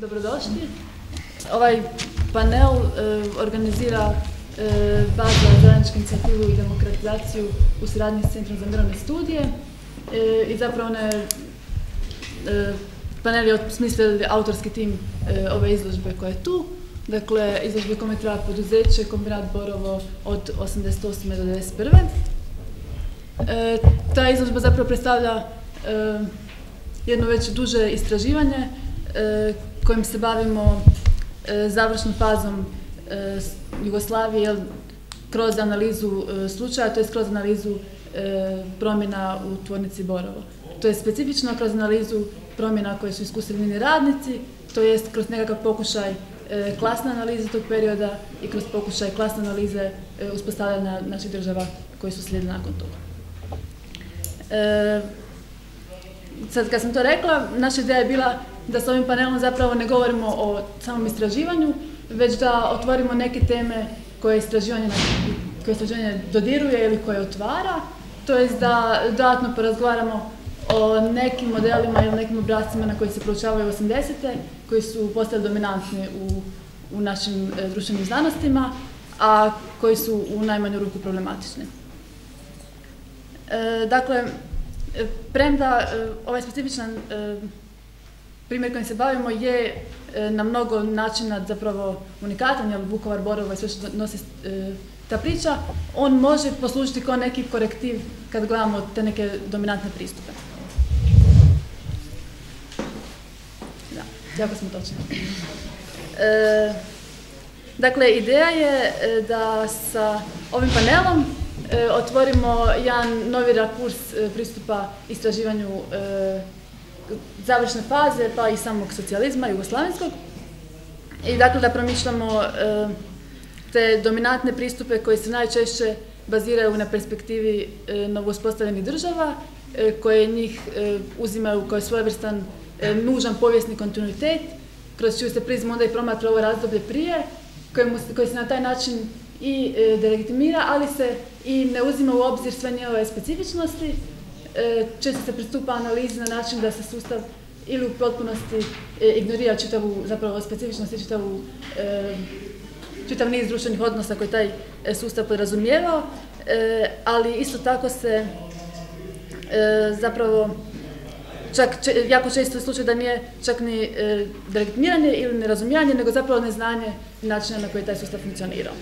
dobrodošli. Ovaj panel e, organizira e, Baza za zajedničku inicijativu i demokratizaciju u suradnji s Centrom za mirovne studije e, i zapravo one panel je osmislili autorski tim ove izložbe koja je tu. Dakle, izložbe kome treba poduzeće, kombinat Borovo od 88. do 91. ta izložba zapravo predstavlja jedno već duže istraživanje kojim se bavimo e, završnom fazom e, Jugoslavije kroz analizu e, slučaja, to je kroz analizu promjena u tvornici Borovo. To je specifično kroz analizu promjena koje su iskusili radnici, to jest kroz nekakav pokušaj klasne analize tog perioda i kroz pokušaj klasne analize uspostavljanja naših država koji su slijedili nakon toga. Sad kad sam to rekla, naša ideja je bila da s ovim panelom zapravo ne govorimo o samom istraživanju, već da otvorimo neke teme koje istraživanje, koje istraživanje dodiruje ili koje otvara, to jest da dodatno porazgovaramo o nekim modelima ili nekim obrascima na koji se proučavaju 80. koji su postali dominantni u, u našim e, društvenim znanostima, a koji su u najmanju ruku problematični. E, dakle, premda e, ovaj specifičan e, primjer kojim se bavimo je e, na mnogo načina zapravo unikatan, jer Vukovar, Borovo i sve što nosi e, ta priča, on može poslužiti kao neki korektiv kad gledamo te neke dominantne pristupe. Da, jako smo točni. E, dakle, ideja je da sa ovim panelom otvorimo jedan novi rakurs pristupa istraživanju završne faze, pa i samog socijalizma jugoslavenskog. I dakle da promišljamo e, te dominantne pristupe koji se najčešće baziraju na perspektivi e, novouspostavljenih država, e, koje njih uzimaju kao svojevrstan nužan povijesni kontinuitet, kroz čiju se prizmu onda i promatra ovo razdoblje prije, koje, se na taj način i delegitimira, ali se i ne uzima u obzir sve njegove specifičnosti, često se pristupa analizi na način da se sustav ili u potpunosti e, ignorira čitavu zapravo specifičnost i čitavu, e, čitav niz društvenih odnosa koji taj sustav podrazumijevao, ali isto tako se zapravo čak jako često je slučaj da nije čak ni delegitimiranje ili nerazumijanje, nego zapravo neznanje načina na koji taj sustav funkcionirao.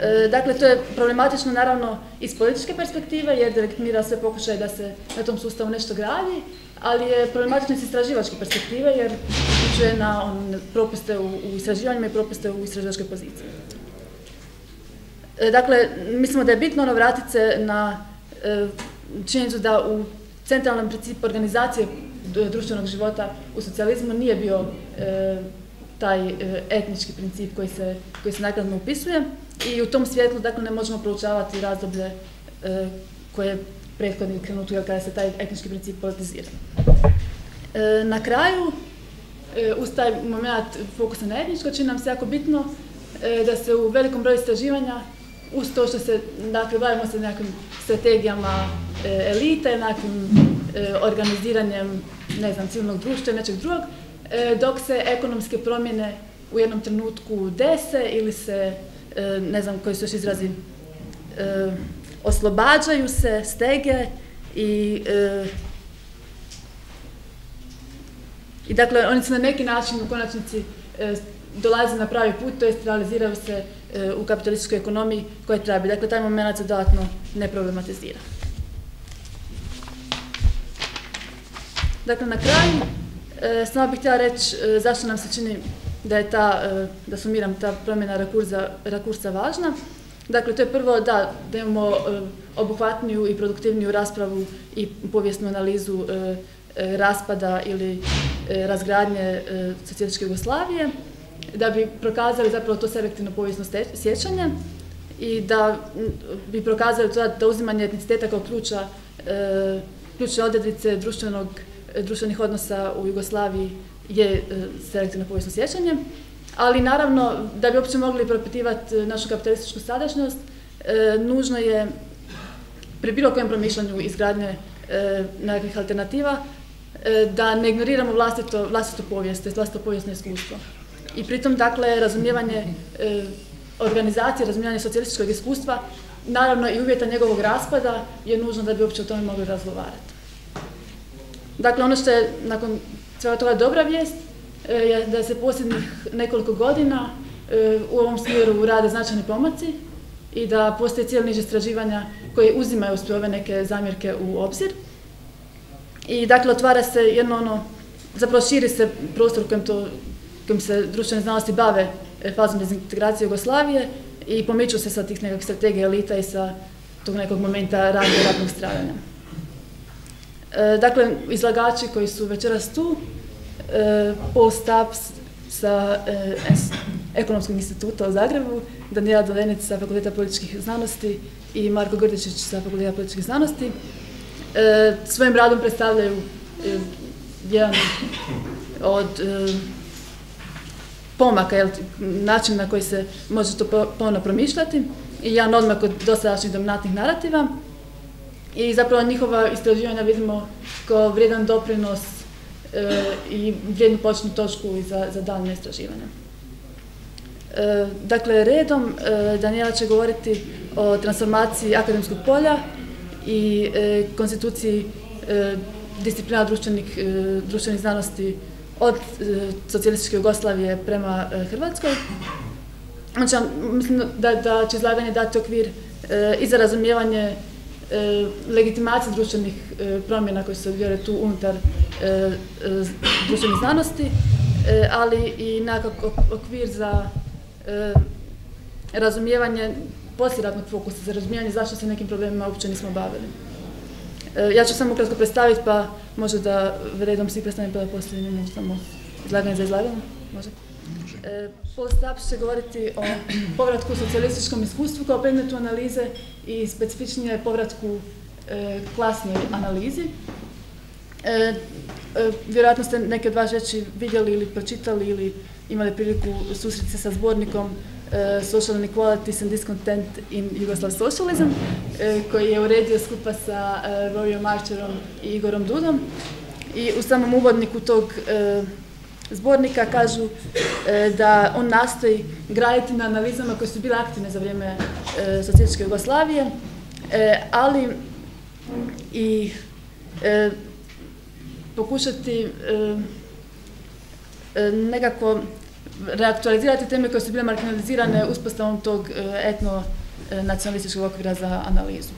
E, dakle, to je problematično naravno iz političke perspektive jer direktmira sve pokušaje da se na tom sustavu nešto gradi, ali je problematično iz istraživačke perspektive jer utječuje na on, propuste u, istraživanjima i propuste u istraživačkoj poziciji. E, dakle, mislimo da je bitno ono vratiti se na e, činjenicu da u centralnom principu organizacije društvenog života u socijalizmu nije bio taj etnički princip koji se, koji se nakladno upisuje, i u tom svjetlu dakle, ne možemo proučavati razdoblje e, koje je prethodni trenutak kada se taj etnički princip politizira. E, na kraju, e, uz taj moment fokusa na etničko, čini nam se jako bitno da se u velikom broju istraživanja, uz to što se, dakle, bavimo se nekakvim strategijama elite, nekakvim organiziranjem, ne znam, civilnog društva i nečeg drugog, dok se ekonomske promjene u jednom trenutku dese ili se E, ne znam koji su još izrazi, e, oslobađaju se stege i e, i dakle oni se na neki način u konačnici dolaze na pravi put, to jest realiziraju se u kapitalističkoj ekonomiji koje treba. Dakle, taj moment se dodatno ne problematizira. Dakle, na kraju, samo bih htjela reći zašto nam se čini da je ta, e, da sumiram, ta promjena rakursa, rakursa važna. Dakle, to je prvo da, da imamo e, obuhvatniju i produktivniju raspravu i povijesnu analizu e, raspada ili razgradnje socijalističke Jugoslavije, da bi prokazali zapravo to selektivno povijesno sjećanje i da bi prokazali to da uzimanje etniciteta kao ključa, ključne odrednice društvenog, društvenih odnosa u Jugoslaviji je e, selektivno povijesno sjećanje, ali naravno da bi uopće mogli propitivati e, našu kapitalističku sadašnjost, e, nužno je pri bilo kojem promišljanju izgradnje nekakvih alternativa da ne ignoriramo vlastito, vlastito povijest, vlastito povijesno iskustvo. I pritom, dakle, razumijevanje organizacije, razumijevanje socijalističkog iskustva, naravno i uvjeta njegovog raspada je nužno da bi uopće o tome mogli razgovarati. Dakle, ono što je nakon svega toga dobra vijest je da se posljednjih nekoliko godina u ovom smjeru rade značajni pomaci i da postoji cijeli niž istraživanja koji uzimaju sve ove neke zamjerke u obzir. I dakle otvara se jedno ono, zapravo širi se prostor u kojem, to, kojem se društvene znanosti bave e, fazom dezintegracije Jugoslavije i pomiču se sa tih nekakvih strategija elita i sa tog nekog momenta radnog ratnog stradanja. E, dakle, izlagači koji su večeras tu, e, Paul Staps sa e, Ekonomskog instituta u Zagrebu, Danijela Dolenic sa Fakulteta političkih znanosti i Marko Grdičić sa Fakulteta političkih znanosti. Svojim radom predstavljaju jedan od pomaka, način na koji se može to ponovno promišljati i jedan odmak od dosadašnjih dominantnih narativa. I zapravo njihova istraživanja vidimo kao vrijedan doprinos i vrijednu počnu točku za, za daljne istraživanja. E, dakle, redom e, Daniela će govoriti o transformaciji akademskog polja i e, konstituciji disciplina društvenih, društvenih znanosti od socijalističke Jugoslavije prema Hrvatskoj. Znači, mislim da, da će izlaganje dati okvir i za razumijevanje legitimacije društvenih promjena koje se odvijaju tu unutar društvenih znanosti, ali i nekakav okvir za E, razumijevanje posljedatnog fokusa, za razumijevanje zašto se nekim problemima uopće nismo bavili. E, ja ću samo ukratko predstaviti, pa može da redom svi predstavim, pa da poslije samo izlaganje za izlaganje. Može? E, Staps će govoriti o povratku u socijalističkom iskustvu kao predmetu analize i specifičnije povratku e, klasnoj analizi. vjerojatno ste neke od vas vidjeli ili pročitali ili imali priliku susreti se sa zbornikom uh, Social Inequalities and Discontent in Yugoslav Socialism, koji je uredio skupa sa Rory Marcherom i Igorom Dudom. I u samom uvodniku tog zbornika kažu da on nastoji graditi na analizama koje su bile aktivne za vrijeme socijalističke Jugoslavije, ali i pokušati E, nekako reaktualizirati teme koje su bile marginalizirane uspostavom tog e, etno-nacionalističkog okvira za analizu.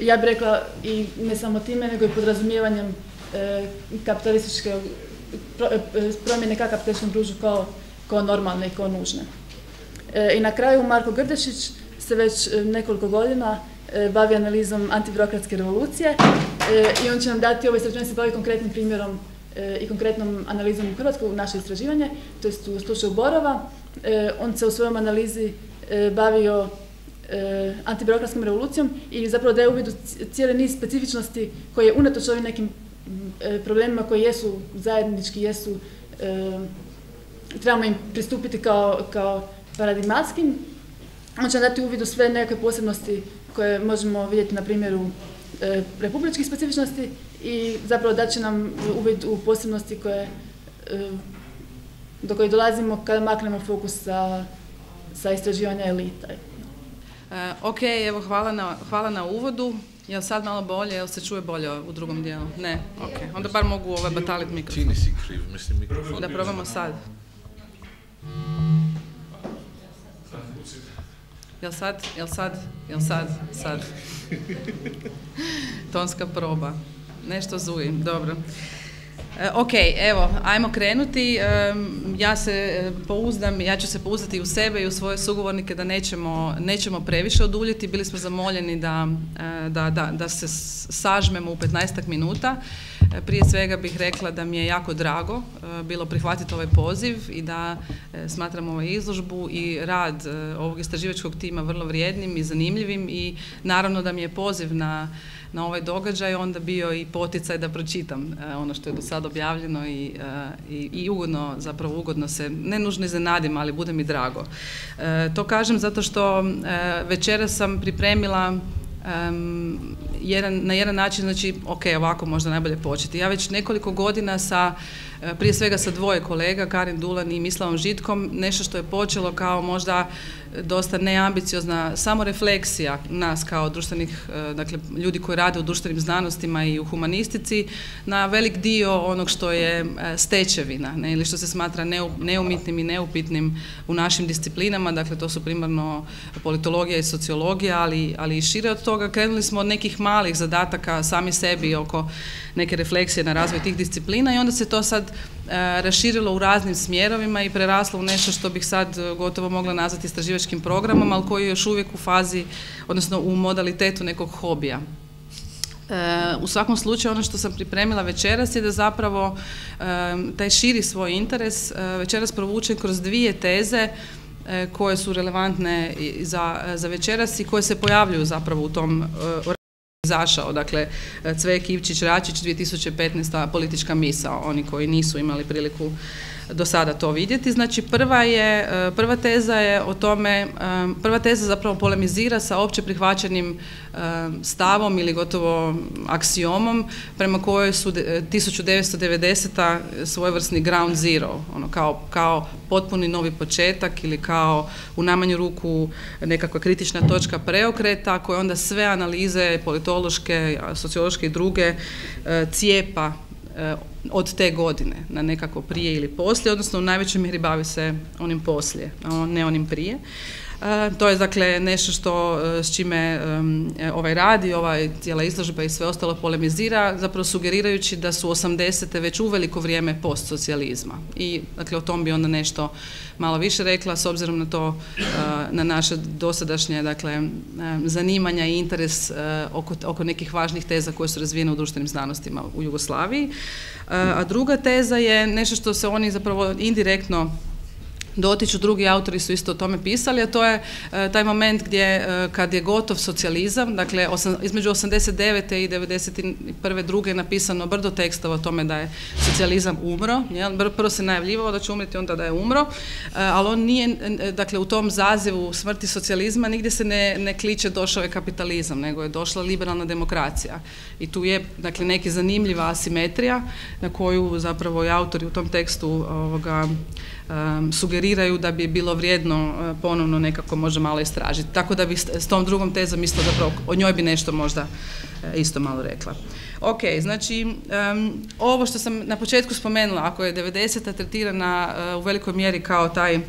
Ja bih rekla i ne samo time, nego i podrazumijevanjem e, kapitalističke promjene ka kapitalističkom društvu kao, normalne i kao nužne. I na kraju Marko Grdešić se već nekoliko godina bavi analizom antibirokratske revolucije i on će nam dati ovo istraživanje se bavi konkretnim primjerom E, i konkretnom analizom u Hrvatskoj u naše istraživanje, to jest u slučaju Borova. E, on se u svojom analizi e, bavio antibirokratskom revolucijom i zapravo daje uvid u cijeli niz specifičnosti koje unatoč ovim nekim problemima koji jesu zajednički, jesu trebamo im pristupiti kao, kao paradigmatskim. On će dati uvid u sve neke posebnosti koje možemo vidjeti na primjeru republičkih specifičnosti i zapravo da će nam uvid u posebnosti koje, e, do koje dolazimo kada maknemo fokus sa, sa istraživanja elita. E, ok, evo hvala na, hvala na uvodu. Jel sad malo bolje, jel se čuje bolje u drugom dijelu? Ne, ok. Onda bar mogu ovaj bataliti mikrofon. Čini si kriv, mislim mikrofon. Da probamo sad. Jel sad, jel sad, jel sad, sad. Tonska proba. Nešto zuji, dobro. E, ok, evo, ajmo krenuti. E, ja se e, pouzdam, ja ću se pouzdati u sebe i u svoje sugovornike da nećemo, nećemo previše oduljiti. Bili smo zamoljeni da, da, da, da se sažmemo u 15 minuta. Prije svega bih rekla da mi je jako drago bilo prihvatiti ovaj poziv i da smatram ovu izložbu i rad ovog istraživačkog tima vrlo vrijednim i zanimljivim i naravno da mi je poziv na na ovaj događaj onda bio i poticaj da pročitam e, ono što je do sada objavljeno i, e, i, i, ugodno, zapravo ugodno se, ne nužno iznenadim, ali bude mi drago. E, to kažem zato što večera sam pripremila jedan, na jedan način, znači, ok, ovako možda najbolje početi. Ja već nekoliko godina sa, prije svega sa dvoje kolega, Karin Dulan i Mislavom Žitkom, nešto što je počelo kao možda dosta neambiciozna samorefleksija nas kao društvenih, e, dakle ljudi koji rade u društvenim znanostima i u humanistici na velik dio onog što je e, stečevina ne, ili što se smatra neumitnim i neupitnim u našim disciplinama, dakle to su primarno politologija i sociologija, ali, ali i šire od toga. Krenuli smo od nekih malih zadataka sami sebi oko neke refleksije na razvoj tih disciplina i onda se to sad E, raširilo u raznim smjerovima i preraslo u nešto što bih sad e, gotovo mogla nazvati istraživačkim programom, ali koji je još uvijek u fazi, odnosno u modalitetu nekog hobija. E, u svakom slučaju ono što sam pripremila večeras je da zapravo taj širi svoj interes večeras provučen kroz dvije teze koje su relevantne za, za večeras i koje se pojavljuju zapravo u tom izašao, dakle Cvek Ivčić Račić 2015. politička misa, oni koji nisu imali priliku do sada to vidjeti. Znači prva je, e, prva teza je o tome, e, prva teza zapravo polemizira sa opće prihvaćenim e, stavom ili gotovo aksiomom prema kojoj su 1990. svojevrsni ground zero, ono kao, kao potpuni novi početak ili kao u najmanju ruku nekakva kritična točka preokreta koje onda sve analize politološke, sociološke i druge cijepa od te godine na nekako prije ili poslije, odnosno u najvećoj mjeri bavi se onim poslije, a ne onim prije. E, to je dakle nešto što e, s čime e, ovaj radi, ovaj cijela izložba i sve ostalo polemizira, zapravo sugerirajući da su 80. već uveliko vrijeme postsocijalizma. I dakle o tom bi onda nešto malo više rekla s obzirom na to na naše dosadašnje dakle zanimanja i interes oko, oko nekih važnih teza koje su razvijene u društvenim znanostima u Jugoslaviji. A druga teza je nešto što se oni zapravo indirektno dotiču, drugi autori su isto o tome pisali, a to je e, taj moment gdje e, kad je gotov socijalizam, dakle između 89. i 91. druge je napisano brdo tekstova o tome da je socijalizam umro, jel? prvo se najavljivao da će umreti, onda da je umro, e, ali on nije, dakle u tom zazivu smrti socijalizma nigdje se ne, ne kliče došao je kapitalizam, nego je došla liberalna demokracija. I tu je dakle neki zanimljiva asimetrija na koju zapravo i autori u tom tekstu ovoga, sugeriraju da bi bilo vrijedno uh, ponovno nekako možda malo istražiti. Tako da bi s tom drugom tezom isto zapravo o njoj bi nešto možda uh, isto malo rekla. Ok, znači ovo što sam na početku spomenula, ako je 90. tretirana uh, u velikoj mjeri kao taj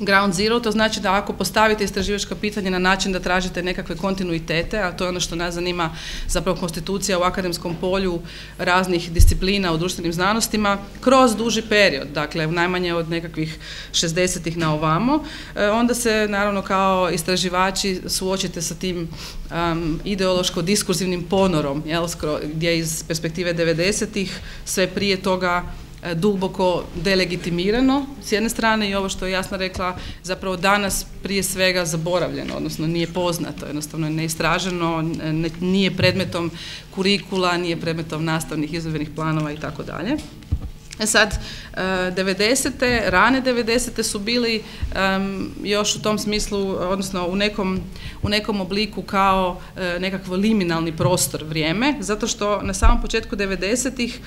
ground zero, to znači da ako postavite istraživačka pitanja na način da tražite nekakve kontinuitete, a to je ono što nas zanima zapravo konstitucija u akademskom polju raznih disciplina u društvenim znanostima, kroz duži period, dakle najmanje od nekakvih 60-ih na ovamo, e, onda se naravno kao istraživači suočite sa tim ideološko-diskurzivnim ponorom, jel, gdje iz perspektive 90-ih sve prije toga duboko delegitimirano s jedne strane i ovo što je jasno rekla zapravo danas prije svega zaboravljeno, odnosno nije poznato, jednostavno je neistraženo, nije predmetom kurikula, nije predmetom nastavnih izvedbenih planova i tako dalje. E sad, 90. E, rane 90. su bili još u tom smislu, odnosno u nekom, u nekom obliku kao uh, nekakav liminalni prostor vrijeme, zato što na samom početku 90-ih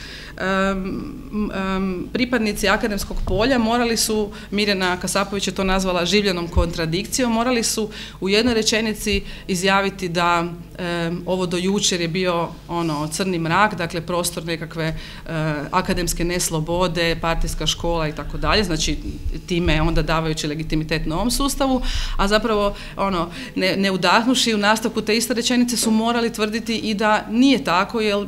pripadnici akademskog polja morali su, Mirjana Kasapović je to nazvala življenom kontradikcijom, morali su u jednoj rečenici izjaviti da ovo do jučer je bio ono crni mrak, dakle prostor nekakve e, akademske neslobode, partijska škola i tako dalje, znači time onda davajući legitimitet novom sustavu, a zapravo ono ne, ne udahnuši u nastavku te iste rečenice su morali tvrditi i da nije tako jer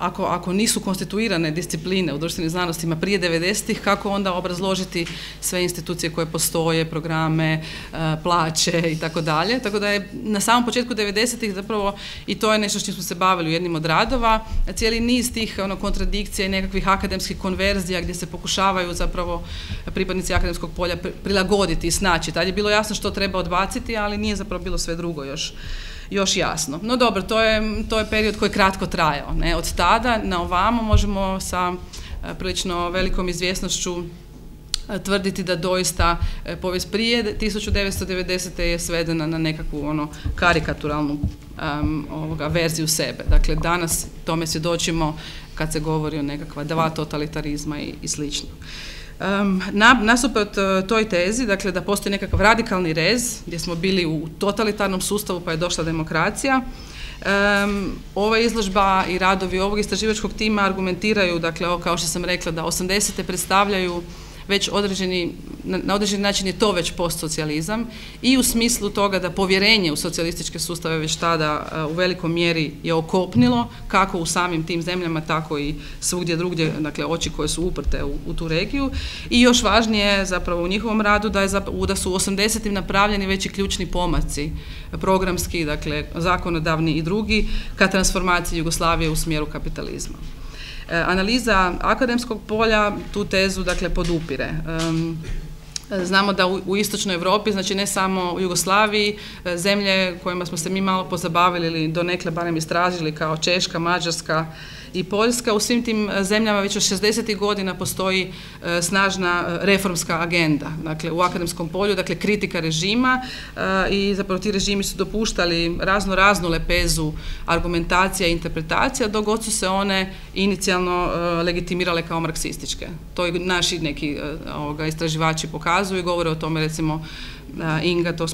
ako, ako nisu konstituirane discipline u društvenim znanostima prije 90-ih, kako onda obrazložiti sve institucije koje postoje, programe, e, plaće i tako dalje. Tako da je na samom početku 90-ih zapravo i to je nešto čim smo se bavili u jednim od radova. Cijeli niz tih ono, kontradikcija i nekakvih akademskih konverzija gdje se pokušavaju zapravo pripadnici akademskog polja prilagoditi i snaći. Tad je bilo jasno što treba odbaciti, ali nije zapravo bilo sve drugo još još jasno. No dobro, to je, to je period koji je kratko trajao. Ne? Od tada na ovamo možemo sa e, prilično velikom izvjesnošću tvrditi da doista e, povijest prije 1990. je svedena na nekakvu ono karikaturalnu ovoga, verziju sebe. Dakle, danas tome svjedočimo kad se govori o nekakva dva totalitarizma i, i slično. Um, na, nasuprot e, toj tezi, dakle da postoji nekakav radikalni rez gdje smo bili u totalitarnom sustavu pa je došla demokracija, Um, ova izložba i radovi ovog istraživačkog tima argumentiraju, dakle, kao što sam rekla, da 80. predstavljaju već određeni, na određeni način je to već postsocijalizam i u smislu toga da povjerenje u socijalističke sustave već tada e, u velikom mjeri je okopnilo, kako u samim tim zemljama, tako i svugdje drugdje, dakle oči koje su uprte u, u tu regiju. I još važnije zapravo u njihovom radu da, je, da su u 80. napravljeni već i ključni pomaci programski, dakle zakonodavni i drugi, ka transformaciji Jugoslavije u smjeru kapitalizma. E, analiza akademskog polja tu tezu dakle podupire. Znamo da u, istočnoj Europi, znači ne samo u Jugoslaviji, e, zemlje kojima smo se mi malo pozabavili ili donekle barem istražili kao Češka, Mađarska, i Poljska. U svim tim e, zemljama već od 60. godina postoji e, snažna e, reformska agenda, dakle u akademskom polju, dakle kritika režima i zapravo ti režimi su dopuštali razno raznu lepezu argumentacija i interpretacija dok god su se one inicijalno legitimirale kao marksističke. To i naši neki ovoga, istraživači pokazuju i govore o tome recimo Inga to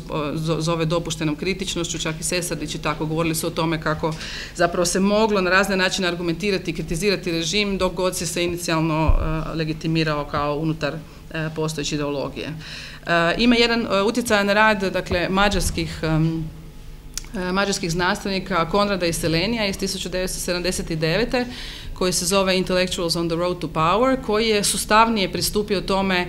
zove dopuštenom kritičnošću, čak i Sesardić i tako govorili su o tome kako zapravo se moglo na razne načine argumentirati i kritizirati režim dok god se se inicijalno legitimirao kao unutar postojeće ideologije. Ima jedan utjecajan rad dakle mađarskih mađarskih znanstvenika Konrada i Selenija iz 1979 koji se zove Intellectuals on the Road to Power, koji je sustavnije pristupio tome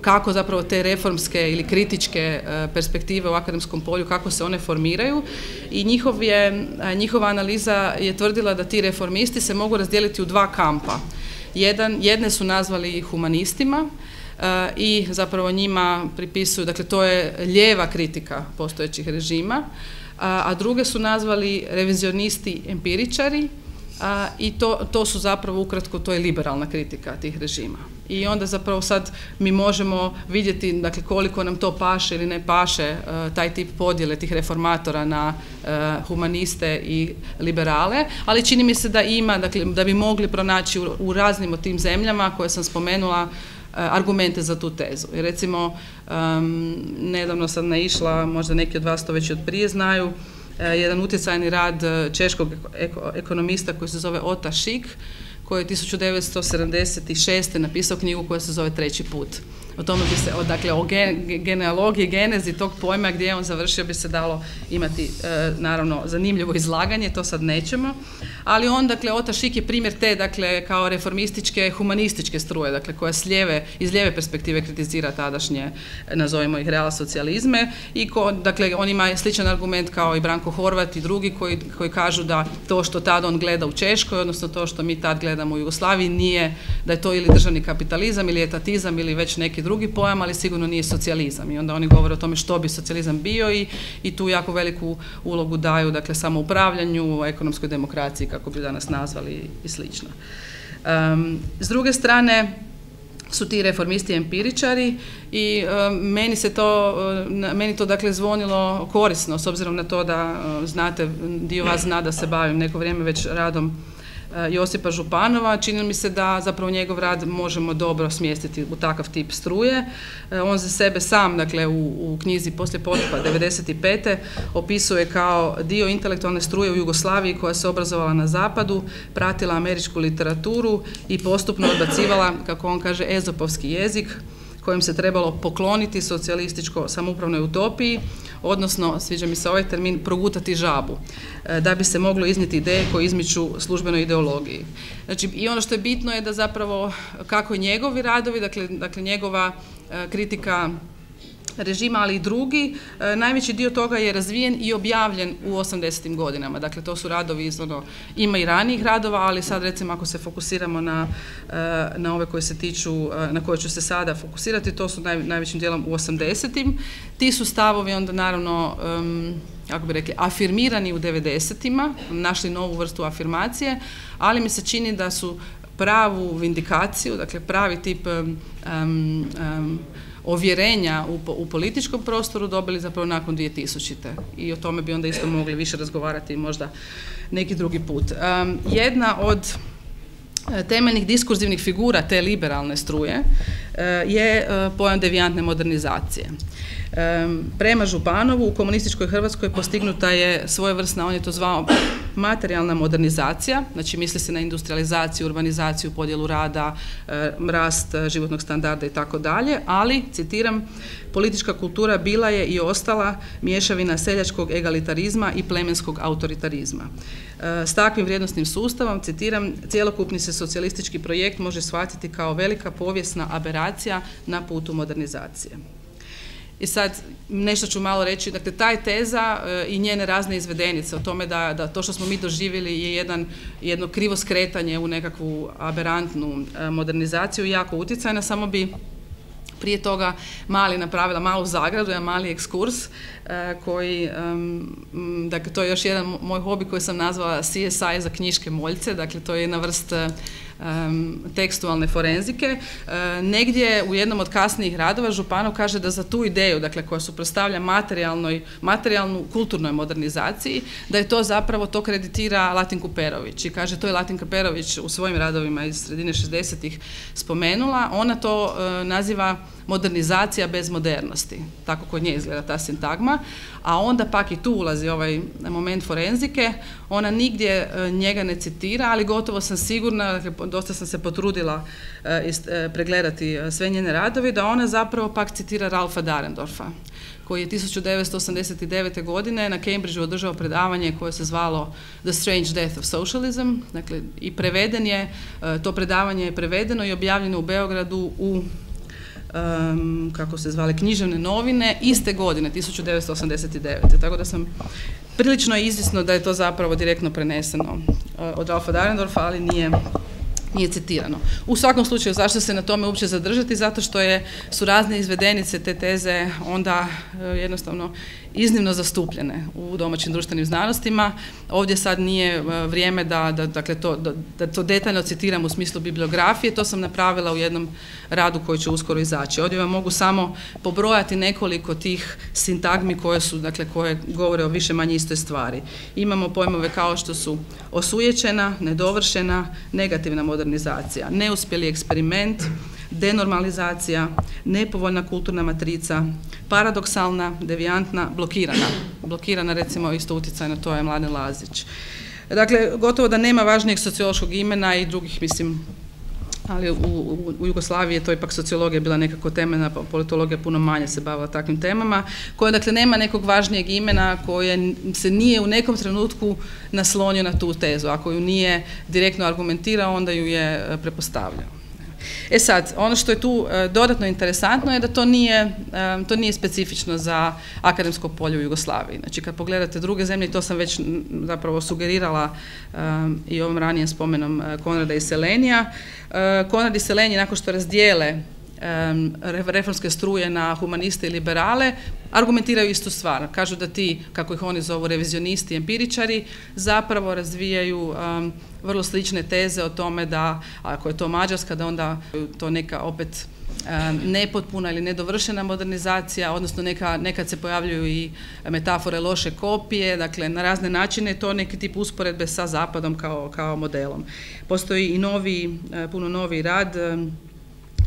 kako zapravo te reformske ili kritičke e, perspektive u akademskom polju, kako se one formiraju i njihov je, e, njihova analiza je tvrdila da ti reformisti se mogu razdijeliti u dva kampa. Jedan, jedne su nazvali humanistima, e, i zapravo njima pripisuju, dakle to je lijeva kritika postojećih režima, a druge su nazvali revizionisti empiričari a, I to, to su zapravo ukratko, to je liberalna kritika tih režima. I onda zapravo sad mi možemo vidjeti dakle, koliko nam to paše ili ne paše e, taj tip podjele tih reformatora na e, humaniste i liberale, ali čini mi se da ima, dakle, da bi mogli pronaći u, raznim od tim zemljama koje sam spomenula e, argumente za tu tezu. I recimo, nedavno sam naišla, možda neki od vas to već od prije znaju, jedan utjecajni rad e, češkog ekonomista koji se zove Ota Šik, koji je 1976. napisao knjigu koja se zove Treći put. O tome bi se, dakle, o genealogiji, genezi tog pojma gdje je on završio bi se dalo imati, e, naravno, zanimljivo izlaganje, to sad nećemo, ali on, dakle, Ota Šik je primjer te, dakle, kao reformističke, humanističke struje, dakle, koja s lijeve, iz lijeve perspektive kritizira tadašnje, nazovimo ih, real socijalizme. I ko, dakle, on ima sličan argument kao i Branko Horvat i drugi koji, koji kažu da to što tad on gleda u Češkoj, odnosno to što mi tad gledamo u Jugoslaviji nije da je to ili državni kapitalizam ili etatizam ili već neki drugi pojam, ali sigurno nije socijalizam. I onda oni govore o tome što bi socijalizam bio i, i tu jako veliku ulogu daju dakle samoupravljanju, ekonomskoj demokraciji kako bi danas nazvali i slično. s druge strane, su ti reformisti empiričari i meni se to, meni to dakle zvonilo korisno s obzirom na to da znate, dio vas zna da se bavim neko vrijeme već radom E, Josipa Županova, čini mi se da zapravo njegov rad možemo dobro smjestiti u takav tip struje. E, on za sebe sam, dakle u, u knjizi Poslije potupa 95. opisuje kao dio intelektualne struje u Jugoslaviji koja se obrazovala na zapadu, pratila američku literaturu i postupno odbacivala, kako on kaže, ezopovski jezik, kojim se trebalo pokloniti socijalističko samoupravnoj utopiji, odnosno, sviđa mi se ovaj termin, progutati žabu, e, da bi se moglo iznijeti ideje koje izmiču službenoj ideologiji. Znači, i ono što je bitno je da zapravo, kako njegovi radovi, dakle, dakle njegova e, kritika režima, ali i drugi. E, najveći dio toga je razvijen i objavljen u 80. godinama. Dakle, to su radovi iz ono, ima i ranijih radova, ali sad recimo ako se fokusiramo na, e, na ove koje se tiču, e, na koje ću se sada fokusirati, to su najvećim dijelom u 80. Ti su stavovi onda naravno kako bi rekli, afirmirani u 90-ima, našli novu vrstu afirmacije, ali mi se čini da su pravu vindikaciju, dakle pravi tip ovjerenja u, u političkom prostoru dobili zapravo nakon 2000. I o tome bi onda isto mogli više razgovarati možda neki drugi put. jedna od e, temeljnih diskurzivnih figura te liberalne struje e, je e, pojam devijantne modernizacije. Prema Županovu u komunističkoj Hrvatskoj postignuta je svojevrsna, on je to zvao materijalna modernizacija, znači misli se na industrializaciju, urbanizaciju, podjelu rada, rast životnog standarda i tako dalje, ali, citiram, politička kultura bila je i ostala mješavina seljačkog egalitarizma i plemenskog autoritarizma. S takvim vrijednosnim sustavom, citiram, cjelokupni se socijalistički projekt može shvatiti kao velika povijesna aberacija na putu modernizacije. I sad nešto ću malo reći, dakle taj teza e, i njene razne izvedenice o tome da, da to što smo mi doživjeli je jedan, jedno krivo skretanje u nekakvu aberantnu e, modernizaciju jako utjecajna, samo bi prije toga mali napravila malu zagradu, jedan mali ekskurs koji, dakle to je još jedan moj hobi koji sam nazvala CSI za knjiške moljce, dakle to je jedna vrst tekstualne forenzike. E, negdje u jednom od kasnijih radova Županov kaže da za tu ideju, dakle koja suprotstavlja materijalnoj, materijalnu kulturnoj modernizaciji, da je to zapravo, to kreditira Latin Kuperović i kaže to je Latin Kuperović u svojim radovima iz sredine 60-ih spomenula. Ona to e, naziva modernizacija bez modernosti. Tako kod nje izgleda ta sintagma. A onda pak i tu ulazi ovaj moment forenzike. Ona nigdje e, njega ne citira, ali gotovo sam sigurna, dakle, dosta sam se potrudila e, e, pregledati sve njene radovi, da ona zapravo pak citira Ralfa Darendorfa koji je 1989. godine na Cambridgeu održao predavanje koje se zvalo The Strange Death of Socialism, dakle i preveden je, to predavanje je prevedeno i objavljeno u Beogradu u kako se zvale, književne novine iste godine, 1989. Tako da sam prilično izvisno da je to zapravo direktno preneseno eh, od Alfa Darendorfa, ali nije nije citirano. U svakom slučaju, zašto se na tome uopće zadržati? Zato što je, su razne izvedenice te teze onda eh, jednostavno iznimno zastupljene u domaćim društvenim znanostima. Ovdje sad nije e, vrijeme da, da, dakle, to, da, da to detaljno citiram u smislu bibliografije, to sam napravila u jednom radu koji će uskoro izaći. Ovdje vam mogu samo pobrojati nekoliko tih sintagmi koje su, dakle, koje govore o više manje istoj stvari. Imamo pojmove kao što su osujećena, nedovršena, negativna modernizacija, neuspjeli eksperiment, denormalizacija, nepovoljna kulturna matrica, paradoksalna, devijantna, blokirana. Blokirana recimo isto utjecajna, to je Mladen Lazić. Dakle, gotovo da nema važnijeg sociološkog imena i drugih, mislim, ali u, u, Jugoslaviji je to ipak sociologija bila nekako temeljna, politologija puno manje se bavila takvim temama, koja dakle nema nekog važnijeg imena koje se nije u nekom trenutku naslonio na tu tezu. Ako ju nije direktno argumentirao, onda ju je e, prepostavljao. E sad, ono što je tu e, dodatno interesantno je da to nije, e, to nije specifično za akademsko polje u Jugoslaviji. Znači kad pogledate druge zemlje, to sam već zapravo sugerirala e, i ovom ranijem spomenom Konrada i Selenija. Konrad i Selenije nakon što razdijele reformske struje na humaniste i liberale, argumentiraju istu stvar. Kažu da ti, kako ih oni zovu revizionisti i empiričari, zapravo razvijaju vrlo slične teze o tome da ako je to Mađarska, da onda to neka opet nepotpuna ili nedovršena modernizacija, odnosno neka, nekad se pojavljuju i metafore loše kopije, dakle na razne načine je to neki tip usporedbe sa Zapadom kao, kao modelom. Postoji i novi, puno novi rad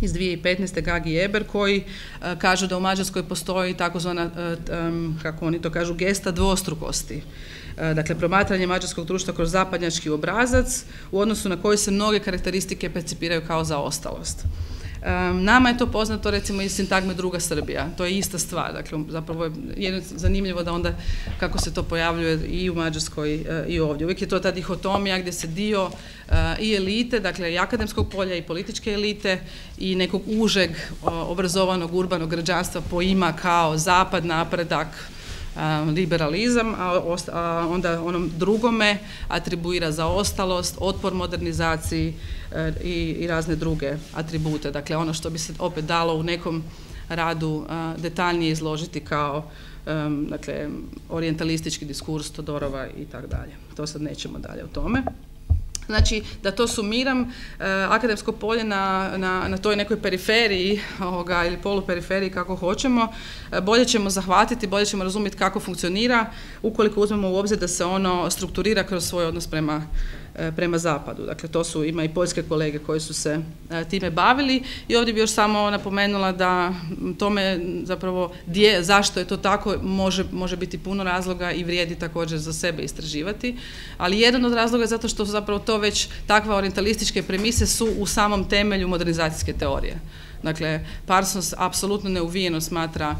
iz 2015. Gagi Eber koji e, kaže da u Mađarskoj postoji takozvana, e, kako oni to kažu, gesta dvostrukosti. E, dakle, promatranje mađarskog društva kroz zapadnjački obrazac u odnosu na koji se mnoge karakteristike percipiraju kao zaostalost. Nama je to poznato recimo iz sintagme druga Srbija, to je ista stvar, dakle zapravo je zanimljivo da onda kako se to pojavljuje i u Mađarskoj e, i ovdje. Uvijek je to ta dihotomija gdje se dio e, i elite, dakle i akademskog polja i političke elite i nekog užeg obrazovanog urbanog građanstva poima kao zapad napredak, liberalizam, a onda onom drugome atribuira zaostalost, otpor modernizaciji e, i razne druge atribute. Dakle, ono što bi se opet dalo u nekom radu detaljnije izložiti kao dakle, orientalistički diskurs Todorova i tako dalje. To sad nećemo dalje o tome. Znači, da to sumiram, e, akademsko polje na, na, na toj nekoj periferiji ovoga, ili poluperiferiji kako hoćemo, e, bolje ćemo zahvatiti, bolje ćemo razumjeti kako funkcionira ukoliko uzmemo u obzir da se ono strukturira kroz svoj odnos prema prema zapadu. Dakle, to su, ima i poljske kolege koji su se e, time bavili i ovdje bi još samo napomenula da tome zapravo gdje, zašto je to tako, može, može biti puno razloga i vrijedi također za sebe istraživati, ali jedan od razloga je zato što su zapravo to već takva orientalističke premise su u samom temelju modernizacijske teorije. Dakle, Parsons apsolutno neuvijeno smatra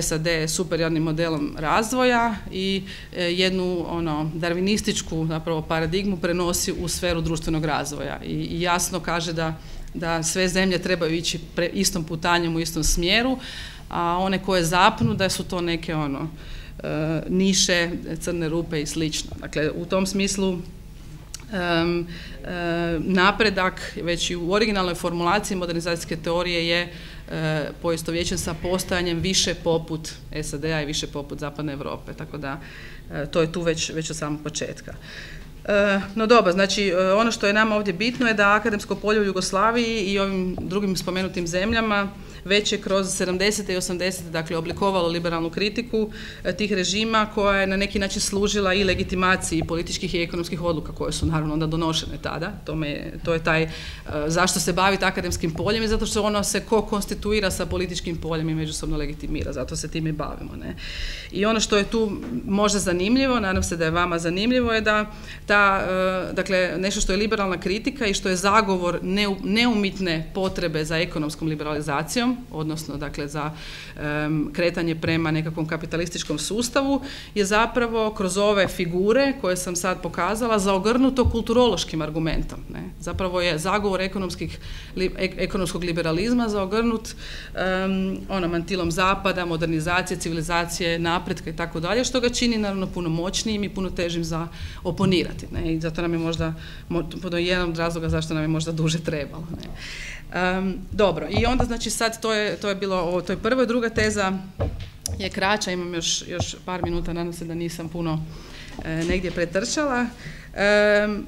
SAD superiornim modelom razvoja i e, jednu ono darvinističku zapravo paradigmu prenosi u sferu društvenog razvoja i, jasno kaže da, da sve zemlje trebaju ići pre, istom putanjem u istom smjeru, a one koje zapnu da su to neke ono e, niše, crne rupe i slično. Dakle, u tom smislu napredak već i u originalnoj formulaciji modernizacijske teorije je e, poistovjećen sa postojanjem više poput SAD-a i više poput Zapadne Europe, tako da e, to je tu već, već od samog početka. E, no dobro, znači ono što je nama ovdje bitno je da akademsko polje u Jugoslaviji i ovim drugim spomenutim zemljama već je kroz 70. i 80. dakle oblikovalo liberalnu kritiku e, tih režima koja je na neki način služila i legitimaciji političkih i ekonomskih odluka koje su naravno onda donošene tada. Tome, to je taj e, zašto se baviti akademskim poljem i zato što ono se ko konstituira sa političkim poljem i međusobno legitimira, zato se time bavimo. Ne? I ono što je tu možda zanimljivo, nadam se da je vama zanimljivo, je da ta, e, dakle, nešto što je liberalna kritika i što je zagovor neumitne potrebe za ekonomskom liberalizacijom, odnosno dakle za kretanje prema nekakvom kapitalističkom sustavu, je zapravo kroz ove figure koje sam sad pokazala zaogrnuto kulturološkim argumentom. Ne? Zapravo je zagovor ekonomskih, ekonomskog liberalizma zaogrnut um, ono, mantilom zapada, modernizacije, civilizacije, napretka i tako dalje, što ga čini naravno puno moćnijim i puno težim za oponirati. Ne? I zato nam je možda, jedan od razloga zašto nam je možda duže trebalo. Ne? Dobro, i onda znači sad to je, to je bilo ovo, to je prva i druga teza je kraća, imam još, još par minuta, nadam se da nisam puno e, negdje pretrčala.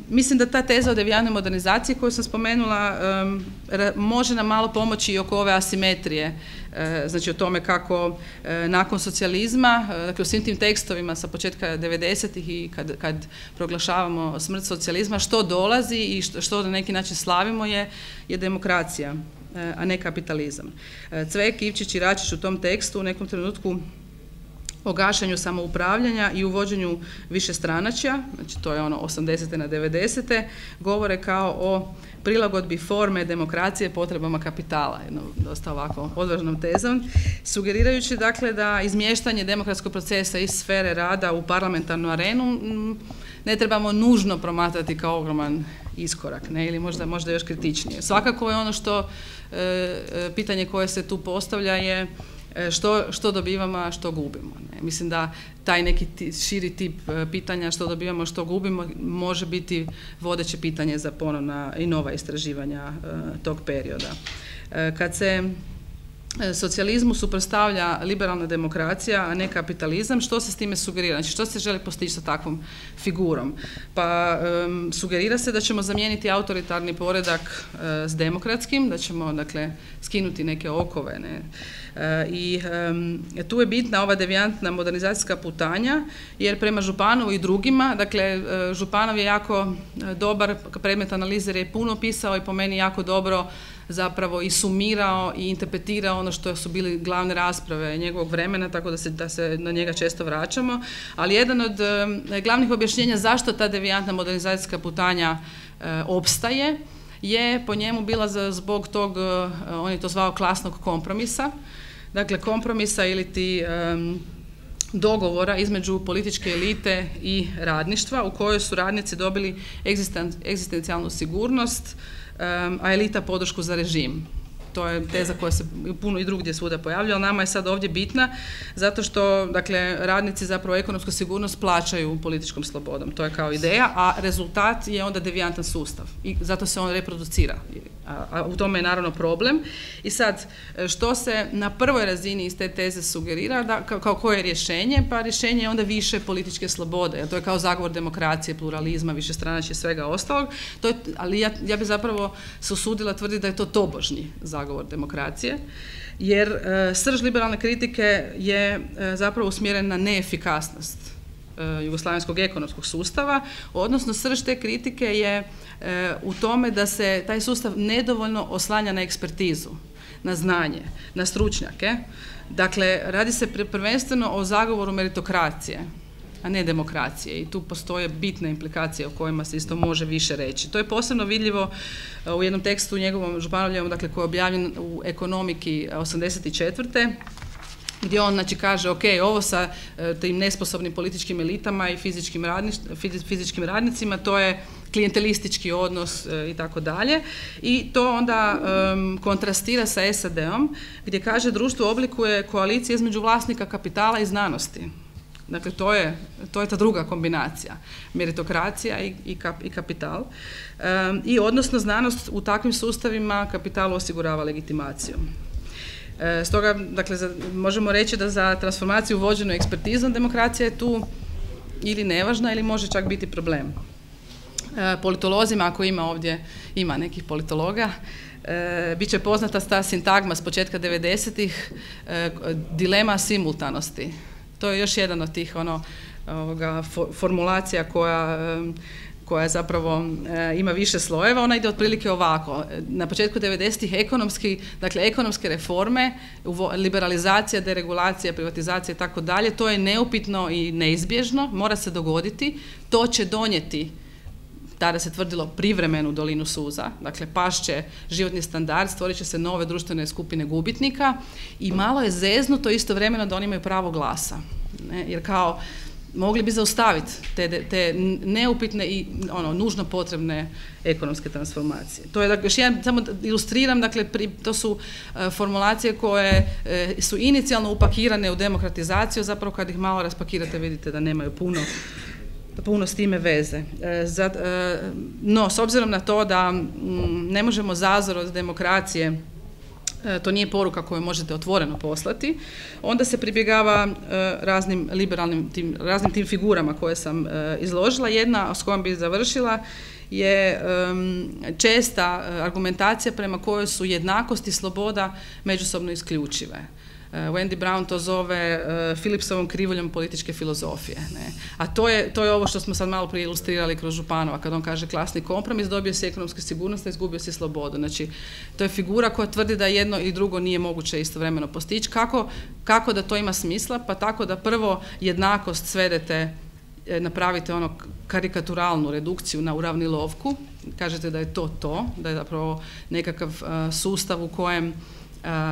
Mislim da ta teza o devijane modernizacije koju sam spomenula može nam malo pomoći i oko ove asimetrije E, znači o tome kako e, nakon socijalizma, e, dakle u svim tim tekstovima sa početka 90-ih i kad, kad proglašavamo smrt socijalizma, što dolazi i što, što na neki način slavimo je, je demokracija, a ne kapitalizam. Cvek, Ivčić i Račić u tom tekstu u nekom trenutku o gašanju samoupravljanja i uvođenju više stranačja, znači to je ono 80. na 90. govore kao o prilagodbi forme demokracije potrebama kapitala, jednom dosta ovako odvažnom tezom, sugerirajući dakle da izmještanje demokratskog procesa iz sfere rada u parlamentarnu arenu ne trebamo nužno promatrati kao ogroman iskorak, ne, ili možda, možda još kritičnije. Svakako je ono što, e, e, pitanje koje se tu postavlja je što, što dobivamo, a što gubimo. Ne? Mislim da taj neki širi tip e, pitanja što dobivamo, što gubimo, može biti vodeće pitanje za ponovna i nova istraživanja e, tog perioda. Kad se socijalizmu suprotstavlja liberalna demokracija, a ne kapitalizam, što se s time sugerira? Znači, što se želi postići sa takvom figurom? Pa sugerira se da ćemo zamijeniti autoritarni poredak s demokratskim, da ćemo, dakle, skinuti neke okove, ne? I tu je bitna ova devijantna modernizacijska putanja, jer prema Županovu i drugima, dakle, e, Županov je jako e, dobar predmet analizer je puno pisao i po meni jako dobro zapravo i sumirao i interpretirao ono što su bili glavne rasprave njegovog vremena, tako da se, da se na njega često vraćamo. Ali jedan od glavnih objašnjenja zašto ta devijantna modernizacijska putanja e, opstaje je po njemu bila zbog tog, on je to zvao klasnog kompromisa, dakle kompromisa ili ti dogovora između političke elite i radništva u kojoj su radnici dobili egzistencijalnu sigurnost, a elita podršku za režim. To je teza koja se puno i drugdje svuda pojavlja, ali nama je sad ovdje bitna zato što dakle, radnici zapravo ekonomsku sigurnost plaćaju političkom slobodom. To je kao ideja, a rezultat je onda devijantan sustav i zato se on reproducira. A, u tome je naravno problem. I sad, što se na prvoj razini iz te teze sugerira, da, kao, koje je rješenje? Pa rješenje je onda više političke slobode. To je kao zagovor demokracije, pluralizma, više stranačje, svega ostalog. To je, ali ja, ja bi zapravo se usudila tvrditi da je to tobožnji zagovor demokracije jer e, srž liberalne kritike je e, zapravo usmjeren na neefikasnost e, jugoslavenskog ekonomskog sustava, odnosno srž te kritike je u tome da se taj sustav nedovoljno oslanja na ekspertizu, na znanje, na stručnjake. Dakle, radi se prvenstveno o zagovoru meritokracije a ne demokracije. I tu postoje bitne implikacije o kojima se isto može više reći. To je posebno vidljivo e, u jednom tekstu njegovom Županovljevom, dakle koji je objavljen u ekonomiki 84 gdje on znači kaže ok, ovo sa e, tim nesposobnim političkim elitama i fizičkim, fizičkim radnicima, to je klijentelistički odnos e, i tako dalje. I to onda kontrastira sa SAD-om gdje kaže društvo oblikuje koalicije između vlasnika kapitala i znanosti. Dakle, to je, to je ta druga kombinacija, meritokracija i, i, i kapital. I odnosno znanost u takvim sustavima kapitalu osigurava legitimaciju. E, stoga, dakle, možemo reći da za transformaciju vođenu ekspertizom demokracija je tu ili nevažna ili može čak biti problem. E, politolozima, ako ima ovdje, ima nekih politologa, e, bit će poznata ta sintagma s početka 90-ih, e, dilema simultanosti to je još jedan od tih ono, ovoga, formulacija koja koja zapravo e, ima više slojeva, ona ide otprilike ovako. Na početku 90-ih ekonomski, dakle ekonomske reforme, liberalizacija, deregulacija, privatizacija i tako dalje, to je neupitno i neizbježno, mora se dogoditi, to će donijeti tada se tvrdilo privremenu dolinu suza, dakle pašće životni standard, stvorit će se nove društvene skupine gubitnika i malo je zeznuto istovremeno da oni imaju pravo glasa. Ne? Jer kao mogli bi zaustaviti te, te neupitne i ono, nužno potrebne ekonomske transformacije. To je, dakle, još jedan, samo ilustriram, dakle, to su e, formulacije koje e, su inicijalno upakirane u demokratizaciju, zapravo kad ih malo raspakirate vidite da nemaju puno puno s time veze. E, e, no, s obzirom na to da ne možemo zazor od demokracije e, to nije poruka koju možete otvoreno poslati, onda se pribjegava raznim liberalnim tim, raznim tim figurama koje sam izložila. Jedna s kojom bi završila je česta argumentacija prema kojoj su jednakost i sloboda međusobno isključive. Eh, Wendy Brown to zove uh, Philipsovom krivoljom političke filozofije. Ne? A to je, to je ovo što smo sad malo prije ilustrirali kroz Županova, kad on kaže klasni kompromis, dobio se ekonomske sigurnost, a izgubio se slobodu. Znači, to je figura koja tvrdi da jedno i drugo nije moguće istovremeno postići. Kako, kako da to ima smisla? Pa tako da prvo jednakost svedete eh, napravite ono karikaturalnu redukciju na uravnilovku, kažete da je to to, da je zapravo nekakav sustav u kojem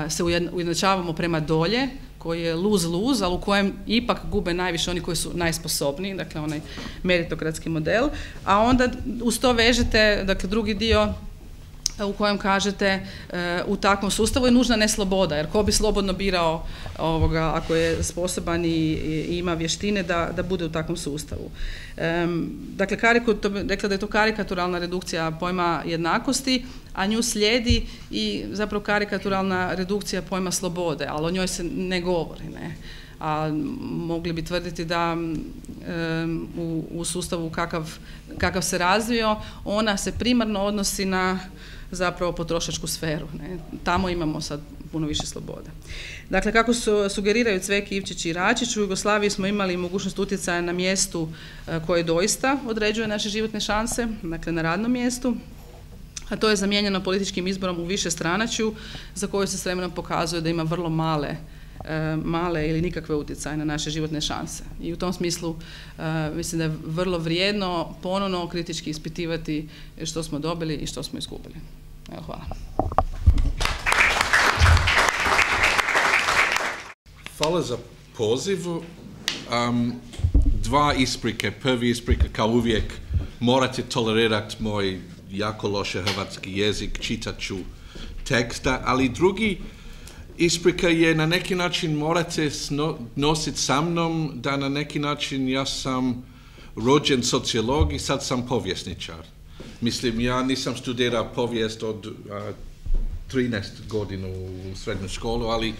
se ujednačavamo prema dolje, koji je lose-lose, ali u kojem ipak gube najviše oni koji su najsposobniji, dakle onaj meritokratski model, a onda uz to vežete, dakle drugi dio u kojem kažete e, u takvom sustavu je nužna nesloboda, jer ko bi slobodno birao ovoga, ako je sposoban i, ima vještine da, da bude u takvom sustavu. dakle, kariku, to, rekla da je to karikaturalna redukcija pojma jednakosti, a nju slijedi i zapravo karikaturalna redukcija pojma slobode, ali o njoj se ne govori. Ne? a mogli bi tvrditi da u, u sustavu kakav, kakav se razvio, ona se primarno odnosi na zapravo potrošačku sferu. Ne? Tamo imamo sad puno više slobode. Dakle, kako su, sugeriraju Cveki, Ivčić i Račić, u Jugoslaviji smo imali mogućnost utjecaja na mjestu e, koje doista određuje naše životne šanse, dakle na radnom mjestu, a to je zamijenjeno političkim izborom u više stranačju, za koju se s vremenom pokazuje da ima vrlo male male ili nikakve utjecaje na naše životne šanse. I u tom smislu e, mislim da je vrlo vrijedno ponovno kritički ispitivati što smo dobili i što smo izgubili. Evo, hvala. Hvala za poziv. dva isprike. Prvi isprike, kao uvijek, morate tolerirati moj jako loše hrvatski jezik, čitat ću teksta, ali drugi isprika je na neki način morate nositi sa mnom da na neki način ja sam rođen sociolog i sad sam povjesničar. Mislim, ja nisam studirao povijest od 13 godina u srednju školu, ali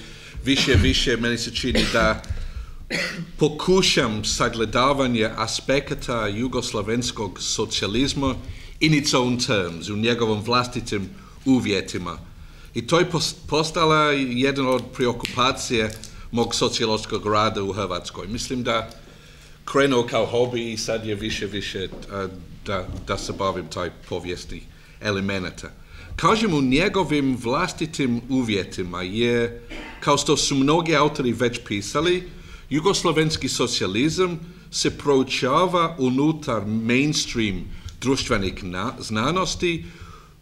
više, više meni se čini da pokušam sagledavanje aspekata jugoslavenskog socijalizma in its own terms, u njegovom vlastitim uvjetima. I to je postala jedna od preokupacije mog sociološkog rada u Hrvatskoj. Mislim da krenuo kao hobi i sad je više, više da, da se bavim taj povijesti elemenata. Kažem, u njegovim vlastitim uvjetima je, kao što su mnogi autori već pisali, jugoslovenski socijalizam se proučava unutar mainstream društvenih znanosti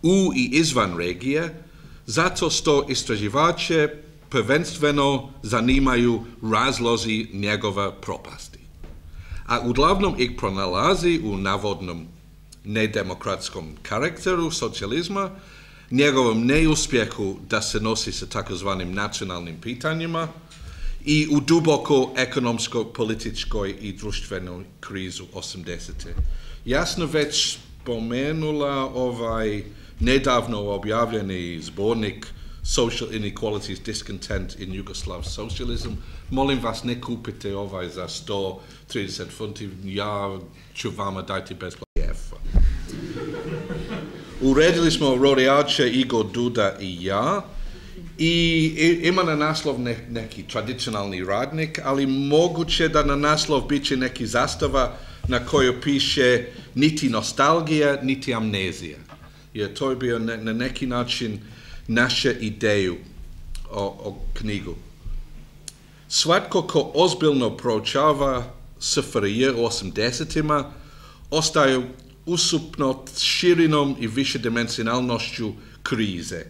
u i izvan regije, zato što istraživače prvenstveno zanimaju razlozi njegova propasti. A uglavnom ih pronalazi u navodnom nedemokratskom karakteru socijalizma, njegovom neuspjehu da se nosi sa takozvanim nacionalnim pitanjima i u duboko ekonomsko, političkoj i društvenoj krizu 80. Jasno već spomenula ovaj nedavno objavljeni zbornik Social Inequalities, Discontent in Yugoslav Socialism. Molim vas, ne kupite ovaj za 130 funti, ja ću vama dati bez Uredili smo rodijače Igor Duda i ja i ima na naslov neki tradicionalni radnik, ali moguće da na naslov bit će neki zastava na kojoj piše niti nostalgija, niti amnezija. Jer to je bio na neki način naša ideju o, o knjigu. Svatko ko ozbiljno proučava SFRJ u 80 ostaju usupnot širinom i višedimenzionalnošću krize,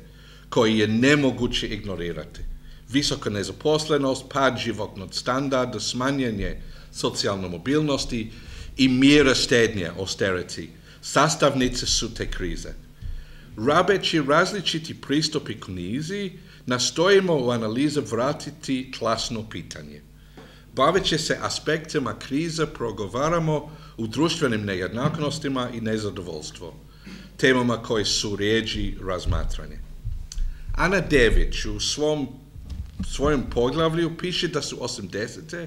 koji je nemoguće ignorirati. Visoka nezaposlenost, pad životnog standarda, smanjenje socijalne mobilnosti i mjere štednje, austerity, sastavnice su te krize. Rabeći različiti pristupi knjizi, nastojimo u analize vratiti klasno pitanje. Baveći se aspektima krize progovaramo u društvenim nejednaknostima i nezadovoljstvo, temama koje su rijeđi razmatranje. Ana Dević u svom, svojom poglavlju piše da su 80.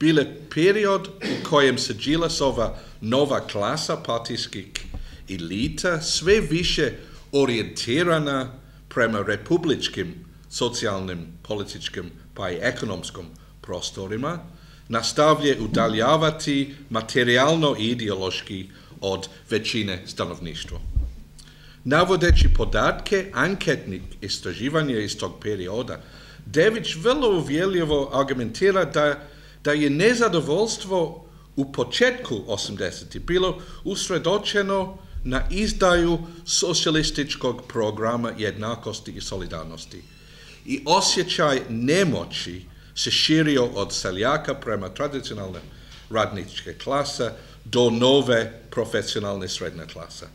bile period u kojem se Đilasova nova klasa partijskih elita sve više orijentirana prema republičkim socijalnim, političkim pa i ekonomskom prostorima, nastavlje udaljavati materijalno i ideološki od većine stanovništva. Navodeći podatke anketnih istraživanja iz tog perioda, Dević vrlo uvjeljivo argumentira da, da je nezadovoljstvo u početku 80. bilo usredočeno na izdaju socijalističkog programa jednakosti i solidarnosti i osjećaj nemoći se širio od seljaka prema tradicionalne radničke klase do nove profesionalne srednje klase.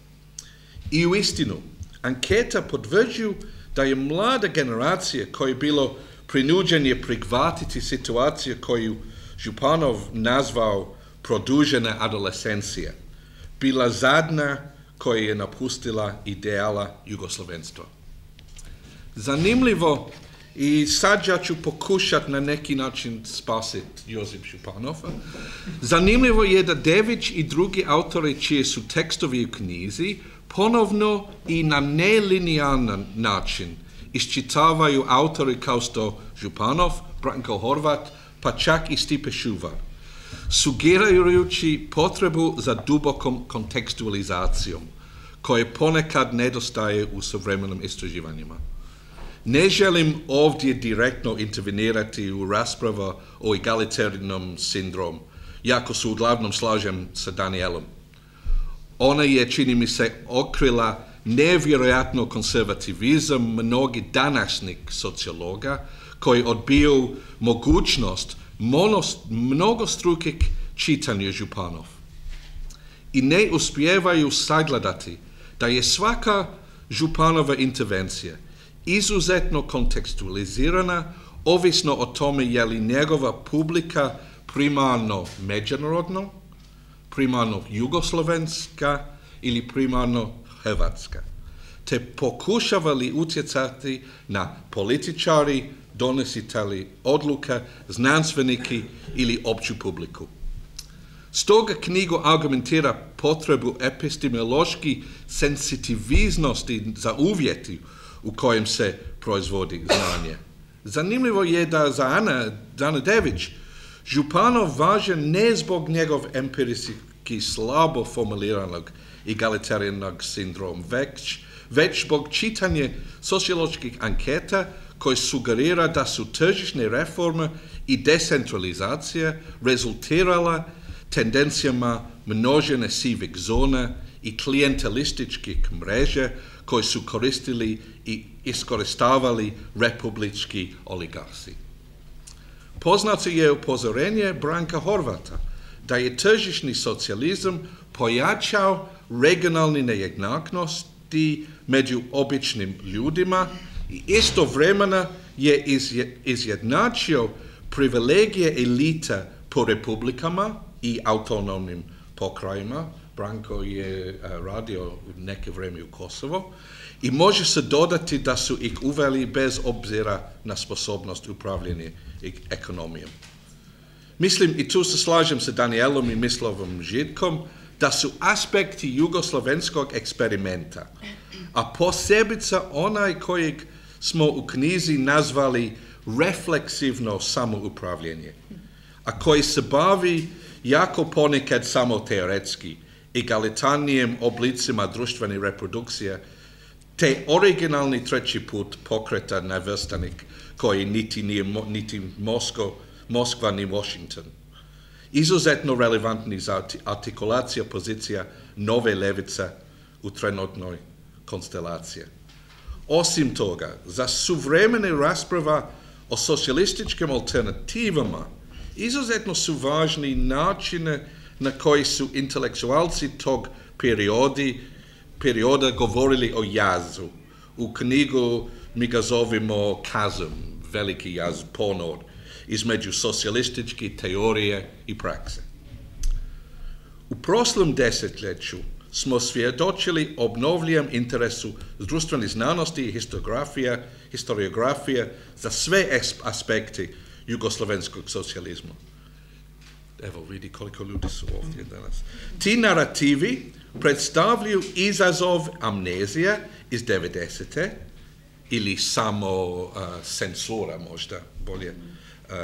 I u istinu, anketa potvrđuju da je mlada generacija koja je bilo prinuđenje prihvatiti situaciju koju Županov nazvao produžena adolescencija, bila zadnja koja je napustila ideala jugoslovenstva. Zanimljivo i sad ja ću pokušat na neki način spasiti Josip Županova. Zanimljivo je da Dević i drugi autori čije su tekstovi u knjizi ponovno i na nelinijalan način iščitavaju autori kao što Županov, Branko Horvat, pa čak i Stipe Šuvar, sugirajući potrebu za dubokom kontekstualizacijom, koje ponekad nedostaje u suvremenim istraživanjima. Ne želim ovdje direktno intervenirati u rasprava o egalitarnom sindrom, jako se uglavnom slažem sa Danielom. Ona je, čini mi se, okrila nevjerojatno konservativizam mnogi današnjih sociologa koji odbiju mogućnost mnogostrukih čitanja županov. I ne uspijevaju sagledati da je svaka županova intervencija izuzetno kontekstualizirana, ovisno o tome je li njegova publika primarno međunarodno, primarno jugoslovenska ili primarno hrvatska, te pokušavali utjecati na političari, donositelji odluka, znanstveniki ili opću publiku. Stoga knjigu argumentira potrebu epistemološki sensitiviznosti za uvjeti u kojem se proizvodi znanje. Zanimljivo je da za Ana Danadević Županov važan ne zbog njegov empirijski slabo formuliranog egalitarijanog sindrom, već, već zbog čitanje socioloških anketa koji sugerira da su tržišne reforme i decentralizacija rezultirala tendencijama množene sivih zona i klijentelističkih mreže koji su koristili i iskoristavali republički oligarsi. Poznato je upozorenje Branka Horvata da je tržišni socijalizam pojačao regionalni nejednaknosti među običnim ljudima i istovremeno je izjednačio privilegije elita po republikama i autonomnim pokrajima. Branko je eh, radio neke vreme u Kosovo i može se dodati da su ih uveli bez obzira na sposobnost upravljanja ekonomijom. Mislim, i tu se slažem sa Danielom i Mislovom Žitkom, da su aspekti jugoslovenskog eksperimenta, a posebica onaj kojeg smo u knjizi nazvali refleksivno samoupravljanje, a koji se bavi jako ponekad samo teoretski, egalitarnijem oblicima društvene reprodukcije, te originalni treći put pokreta nevrstanik koji niti nije niti Mosko, Moskva ni Washington. Izuzetno relevantni za artikulacija pozicija nove levice u trenutnoj konstelaciji. Osim toga, za suvremene rasprava o socijalističkim alternativama izuzetno su važni načine na koji su intelektualci tog periodi, perioda govorili o jazu. U knjigu mi ga zovemo kazum, veliki jaz, ponor, između socijalističke teorije i prakse. U proslom desetljeću smo svjedočili obnovljijem interesu društvenih znanosti i historiografija, historiografija za sve aspekte jugoslovenskog socijalizma. Evo vidi koliko ljudi su ovdje danas. Ti narativi predstavljaju izazov amnezija iz 90 ili samo uh, censura možda bolje uh,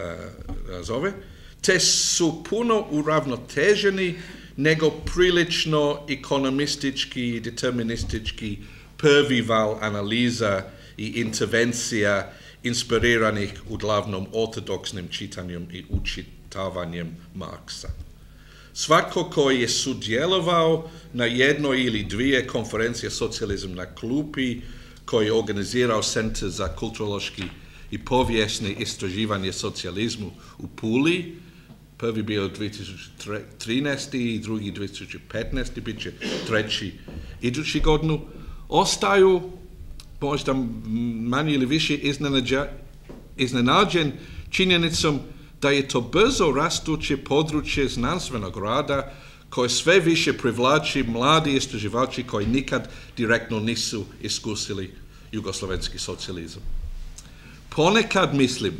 zove, te su puno uravnoteženi nego prilično ekonomistički, deterministički prvi val analiza i intervencija inspiriranih uglavnom ortodoksnim čitanjem i učitavanjem Marksa. Svako koji je sudjelovao na jednoj ili dvije konferencije socijalizam na klupi koji je organizirao Centar za kulturološki i povijesni istraživanje socijalizmu u Puli. Prvi bio 2013. i drugi 2015. bit će treći idući godinu. Ostaju možda manje ili više iznenađen činjenicom da je to brzo rastuće područje znanstvenog rada koje sve više privlači mladi istraživači koji nikad direktno nisu iskusili jugoslovenski socijalizam. Ponekad mislim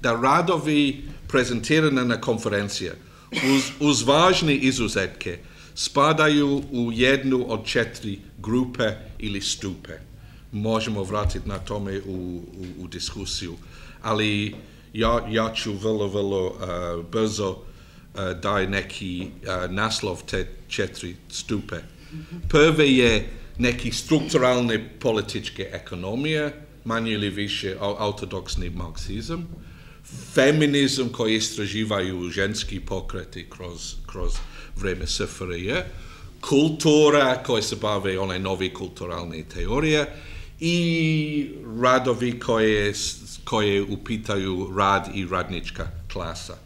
da radovi prezentirani na konferencije uz, uz važne izuzetke spadaju u jednu od četiri grupe ili stupe. Možemo vratiti na tome u, u, u diskusiju, ali ja, ja ću vrlo, vrlo uh, brzo uh, daj neki uh, naslov te četiri stupe. Prve je neki strukturalne političke ekonomije, manje ili više ortodoksni marksizam, feminizam koji istraživaju ženski pokreti kroz, kroz vreme SFRJ, kultura koja se bave one novi kulturalne teorije i radovi koje, koje upitaju rad i radnička klasa.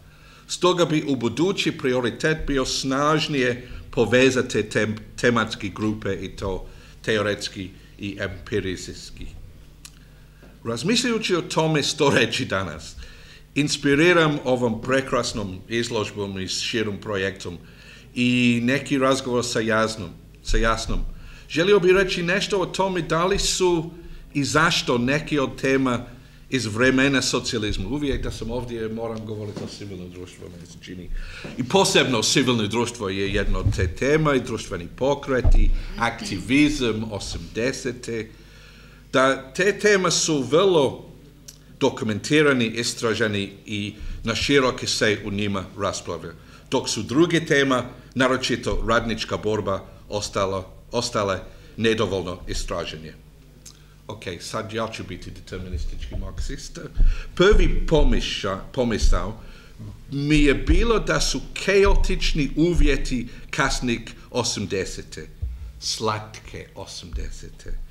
Stoga bi u budući prioritet bio snažnije povezati te tematske grupe i to teoretski i empirizijski. Razmišljajući o tome što reći danas, inspiriram ovom prekrasnom izložbom i širom projektom i neki razgovor sa Jasnom, sa Jasnom. Želio bi reći nešto o tome da li su i zašto neki od tema iz vremena socijalizma. Uvijek da sam ovdje moram govoriti o civilnom društvu, meni se čini. I posebno civilno društvo je jedno od te tema i društveni pokreti, aktivizam, 80. Da te teme su vrlo dokumentirani, istraženi i na široke se u njima raspravlja. Dok su druge tema, naročito radnička borba, ostala, ostale nedovoljno istraženje. Ok, sad ja ću biti deterministički marksista. Prvi pomiša, pomisao mi je bilo da su keotični uvjeti kasnih 80. Slatke 80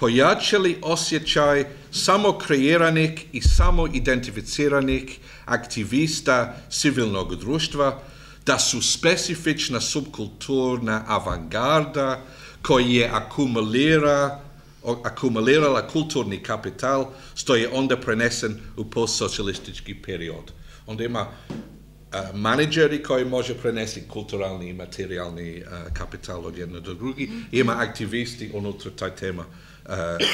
pojačali osjećaj samo kreiranih i samo identificiranih aktivista civilnog društva, da su specifična subkulturna avangarda koji je akumulira, akumulirala kulturni kapital, što je onda prenesen u postsocijalistički period. Onda ima uh, menadžeri koji može prenesti kulturalni i materijalni uh, kapital od jednog do drugi, ima aktivisti unutar taj tema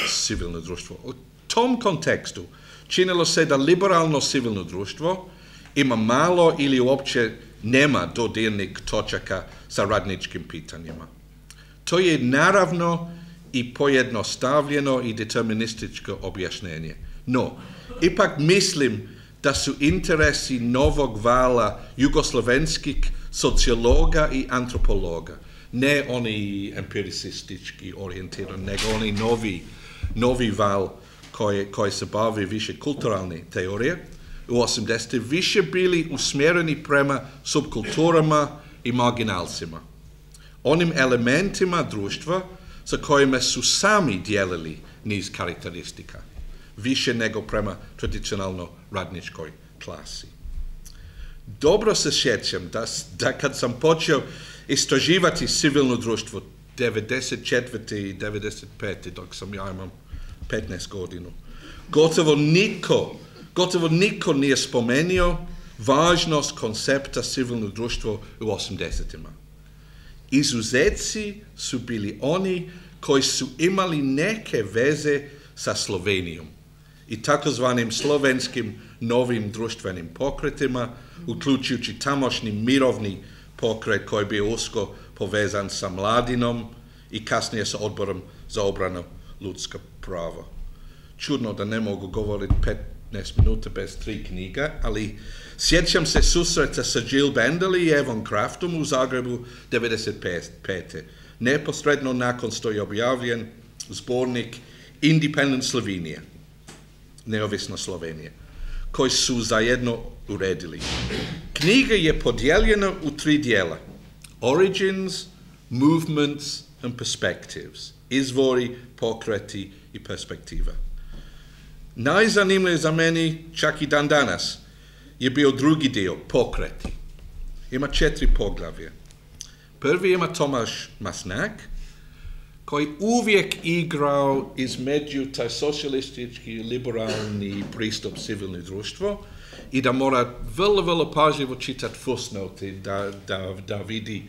civilno društvo. U tom kontekstu činilo se da liberalno civilno društvo ima malo ili uopće nema dodirnih točaka sa radničkim pitanjima. To je naravno i pojednostavljeno i determinističko objašnjenje. No, ipak mislim da su interesi novog vala jugoslovenskih sociologa i antropologa ne oni empiricistički orijentirani, nego oni novi, novi val koji, koji se bavi više kulturalne teorije u 80. više bili usmjereni prema subkulturama i marginalcima. Onim elementima društva sa kojima su sami dijelili niz karakteristika, više nego prema tradicionalno radničkoj klasi. Dobro se sjećam da, da kad sam počeo istraživati civilno društvo 94. i 95. dok sam ja imam 15 godinu. Gotovo niko, gotovo niko nije spomenio važnost koncepta civilnog društva u 80-ima. Izuzeci su bili oni koji su imali neke veze sa Slovenijom i takozvanim slovenskim novim društvenim pokretima, uključujući tamošnji mirovni pokret koji je bio usko povezan sa mladinom i kasnije sa odborom za obranu ljudska prava. Čudno da ne mogu govoriti 15 minuta bez tri knjiga, ali sjećam se susreta sa Jill Bendel i Evan Craftom u Zagrebu 95. Neposredno nakon što je objavljen zbornik Independent Slovenija, neovisna Slovenija, koji su zajedno uredili. Knjiga je podijeljena u tri dijela. Origins, Movements and Perspectives. Izvori, pokreti i perspektiva. Najzanimljivije za meni, čak i dan danas, je bio drugi dio, pokreti. Ima četiri poglavlje. Prvi ima Tomaš Masnak, koji uvijek igrao između taj socijalistički liberalni pristup civilno društvo i da mora vrlo, vrlo pažljivo čitati footnote da, da, da vidi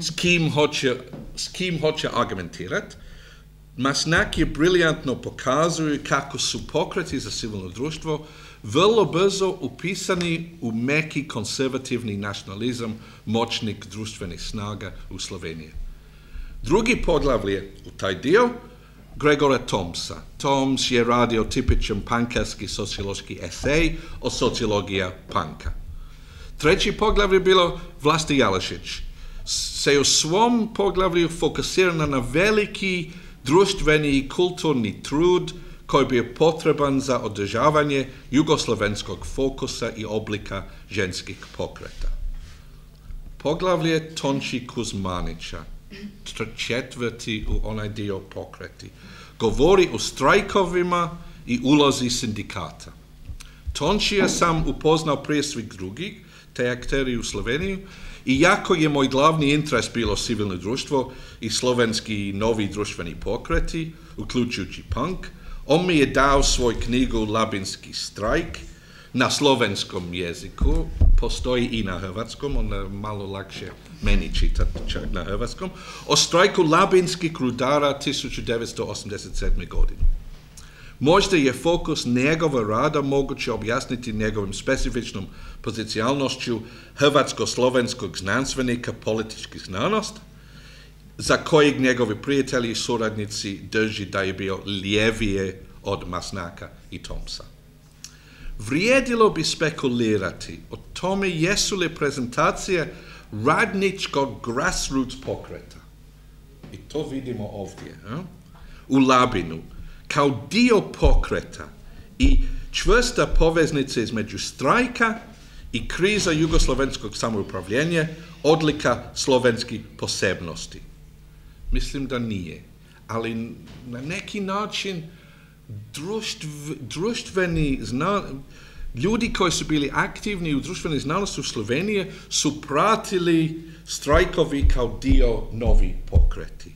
s kim hoće, s kim hoće argumentirati. Masnak je briljantno pokazuje kako su pokreti za civilno društvo vrlo brzo upisani u meki konservativni nacionalizam moćnih društvenih snaga u Sloveniji. Drugi poglavlje u taj dio Gregora Tomsa. Toms je radio tipičan pankarski sociološki esej o sociologija panka. Treći poglavlje je bilo Vlasti Jalašić. Se u svom poglavlju fokusirana na veliki društveni i kulturni trud koji bi je potreban za održavanje jugoslovenskog fokusa i oblika ženskih pokreta. Poglavlje Tonči Kuzmanića četvrti u onaj dio pokreti. Govori o strajkovima i ulozi sindikata. Tončija sam upoznao prije svih drugih, te akteri u Sloveniji, i jako je moj glavni interes bilo civilno društvo i slovenski novi društveni pokreti, uključujući punk, On mi je dao svoj knjigu Labinski strajk na slovenskom jeziku, postoji i na hrvatskom, onda malo lakše meni čitati čak na hrvatskom, o strajku labinskih krudara 1987. godine. Možda je fokus njegova rada moguće objasniti njegovim specifičnom pozicijalnošću hrvatsko-slovenskog znanstvenika političkih znanost, za kojeg njegovi prijatelji i suradnici drži da je bio lijevije od Masnaka i Tomsa. Vrijedilo bi spekulirati o tome jesu li prezentacije radničkog grassroots pokreta, i to vidimo ovdje, u Labinu, kao dio pokreta i čvrsta poveznica između strajka i kriza jugoslovenskog samoupravljenja odlika slovenskih posebnosti. Mislim da nije. Ali na neki način društveni ljudi koji su bili aktivni u društvenoj znanosti u Sloveniji su pratili strajkovi kao dio novi pokreti.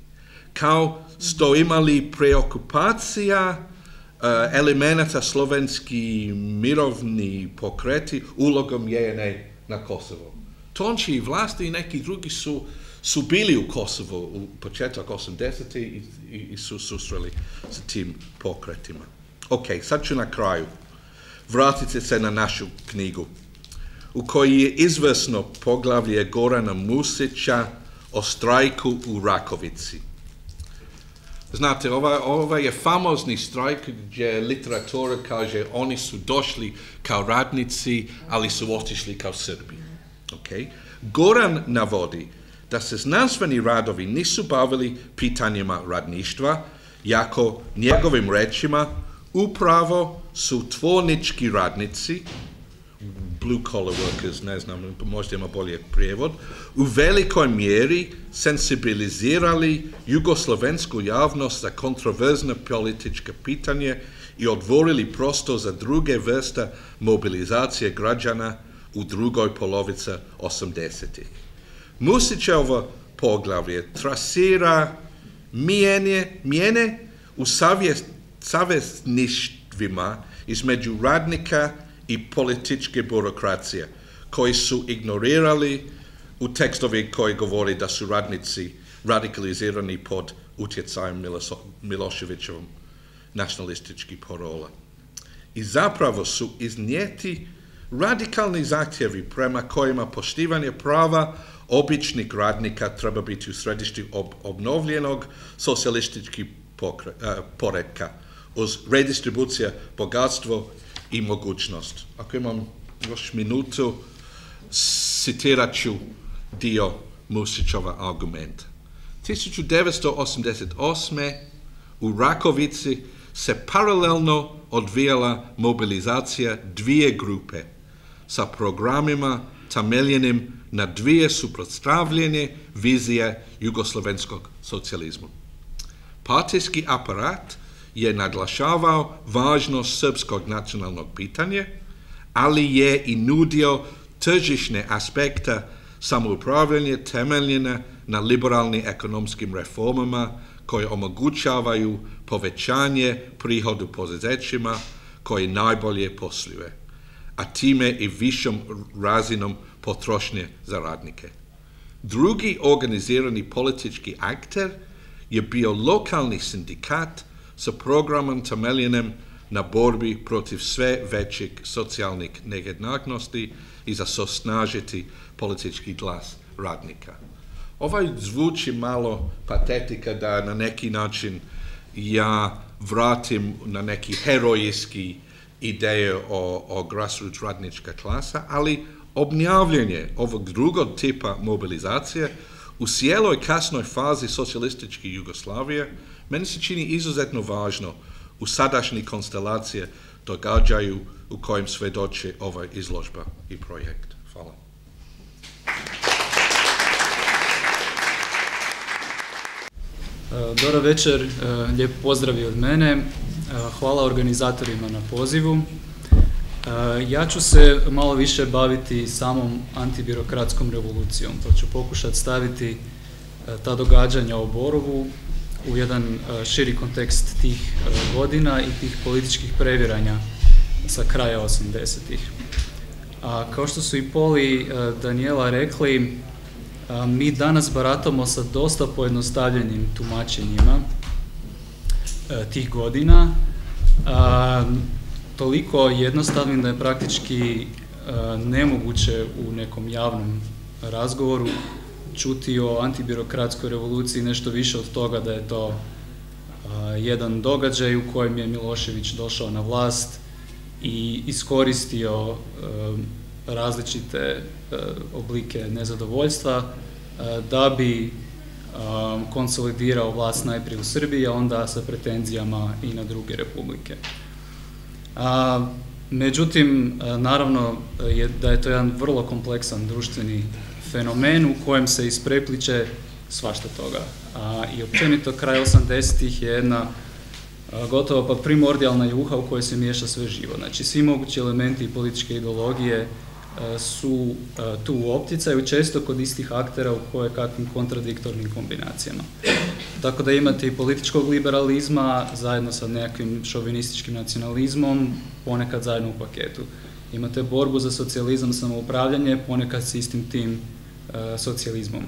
Kao sto imali preokupacija uh, elemenata slovenski mirovni pokreti ulogom JNA na Kosovo. Tonči i vlasti i neki drugi su su bili u Kosovo u početak 80. i, i, su susreli sa tim pokretima. Ok, sad ću na kraju vratiti se na našu knjigu u kojoj je izvrsno poglavlje Gorana Musića o strajku u Rakovici. Znate, ovaj, ovaj je famozni strajk gdje literatura kaže oni su došli kao radnici, ali su otišli kao Srbi. Okay? Goran navodi da se znanstveni radovi nisu bavili pitanjima radništva, jako njegovim rečima upravo su tvornički radnici, blue collar workers, ne znam, možda ima bolje prijevod, u velikoj mjeri sensibilizirali jugoslovensku javnost za kontroverzne političke pitanje i odvorili prostor za druge vrste mobilizacije građana u drugoj polovici 80-ih. Musićevo poglavlje trasira mijene, mijene u savjest, između radnika i političke burokracije koji su ignorirali u tekstovi koji govori da su radnici radikalizirani pod utjecajem Miloševićevom nacionalističkih parola. I zapravo su iznijeti radikalni zahtjevi prema kojima poštivanje prava običnih radnika treba biti u središtu obnovljenog socijalističkih poredka uz redistribucija bogatstvo i mogućnost. Ako imam još minutu, citirat ću dio Musićova argumenta. 1988. u Rakovici se paralelno odvijala mobilizacija dvije grupe sa programima temeljenim na dvije suprotstavljene vizije jugoslovenskog socijalizma. Partijski aparat je naglašavao važnost srpskog nacionalnog pitanja, ali je i nudio tržišne aspekte samoupravljanja temeljene na liberalnim ekonomskim reformama koje omogućavaju povećanje prihodu poduzećima koji najbolje posluje, a time i višom razinom potrošnje za radnike. Drugi organizirani politički akter je bio lokalni sindikat sa programom temeljenim na borbi protiv sve većih socijalnih nejednaknosti i za sosnažiti politički glas radnika. Ovaj zvuči malo patetika da na neki način ja vratim na neki herojski ideje o, o grassroots radnička klasa, ali obnavljanje ovog drugog tipa mobilizacije u cijeloj kasnoj fazi socijalističke Jugoslavije meni se čini izuzetno važno u sadašnji konstelacije događaju u kojem svedoči ova izložba i projekt. Hvala. E, dobro večer, e, lijep pozdrav od mene. E, hvala organizatorima na pozivu. Ja ću se malo više baviti samom antibirokratskom revolucijom, pa ću pokušati staviti ta događanja u Borovu u jedan širi kontekst tih godina i tih političkih previranja sa kraja 80-ih. A kao što su i Poli Daniela rekli, mi danas baratamo sa dosta pojednostavljenim tumačenjima tih godina, toliko jednostavnim da je praktički nemoguće u nekom javnom razgovoru čuti o antibirokratskoj revoluciji nešto više od toga da je to jedan događaj u kojem je Milošević došao na vlast i iskoristio različite oblike nezadovoljstva da bi konsolidirao vlast najprije u Srbiji, a onda sa pretenzijama i na druge republike. Međutim, naravno je da je to jedan vrlo kompleksan društveni fenomen u kojem se isprepliče svašta toga. A, I općenito kraj 80-ih je jedna gotovo pa primordijalna juha u kojoj se miješa sve živo. Znači svi mogući elementi političke ideologije su tu u opticaju, često kod istih aktera u koje kakvim kontradiktornim kombinacijama. Tako da imate i političkog liberalizma zajedno sa nekakvim šovinističkim nacionalizmom, ponekad zajedno u paketu. Imate borbu za socijalizam, samoupravljanje, ponekad s istim tim E, socijalizmom,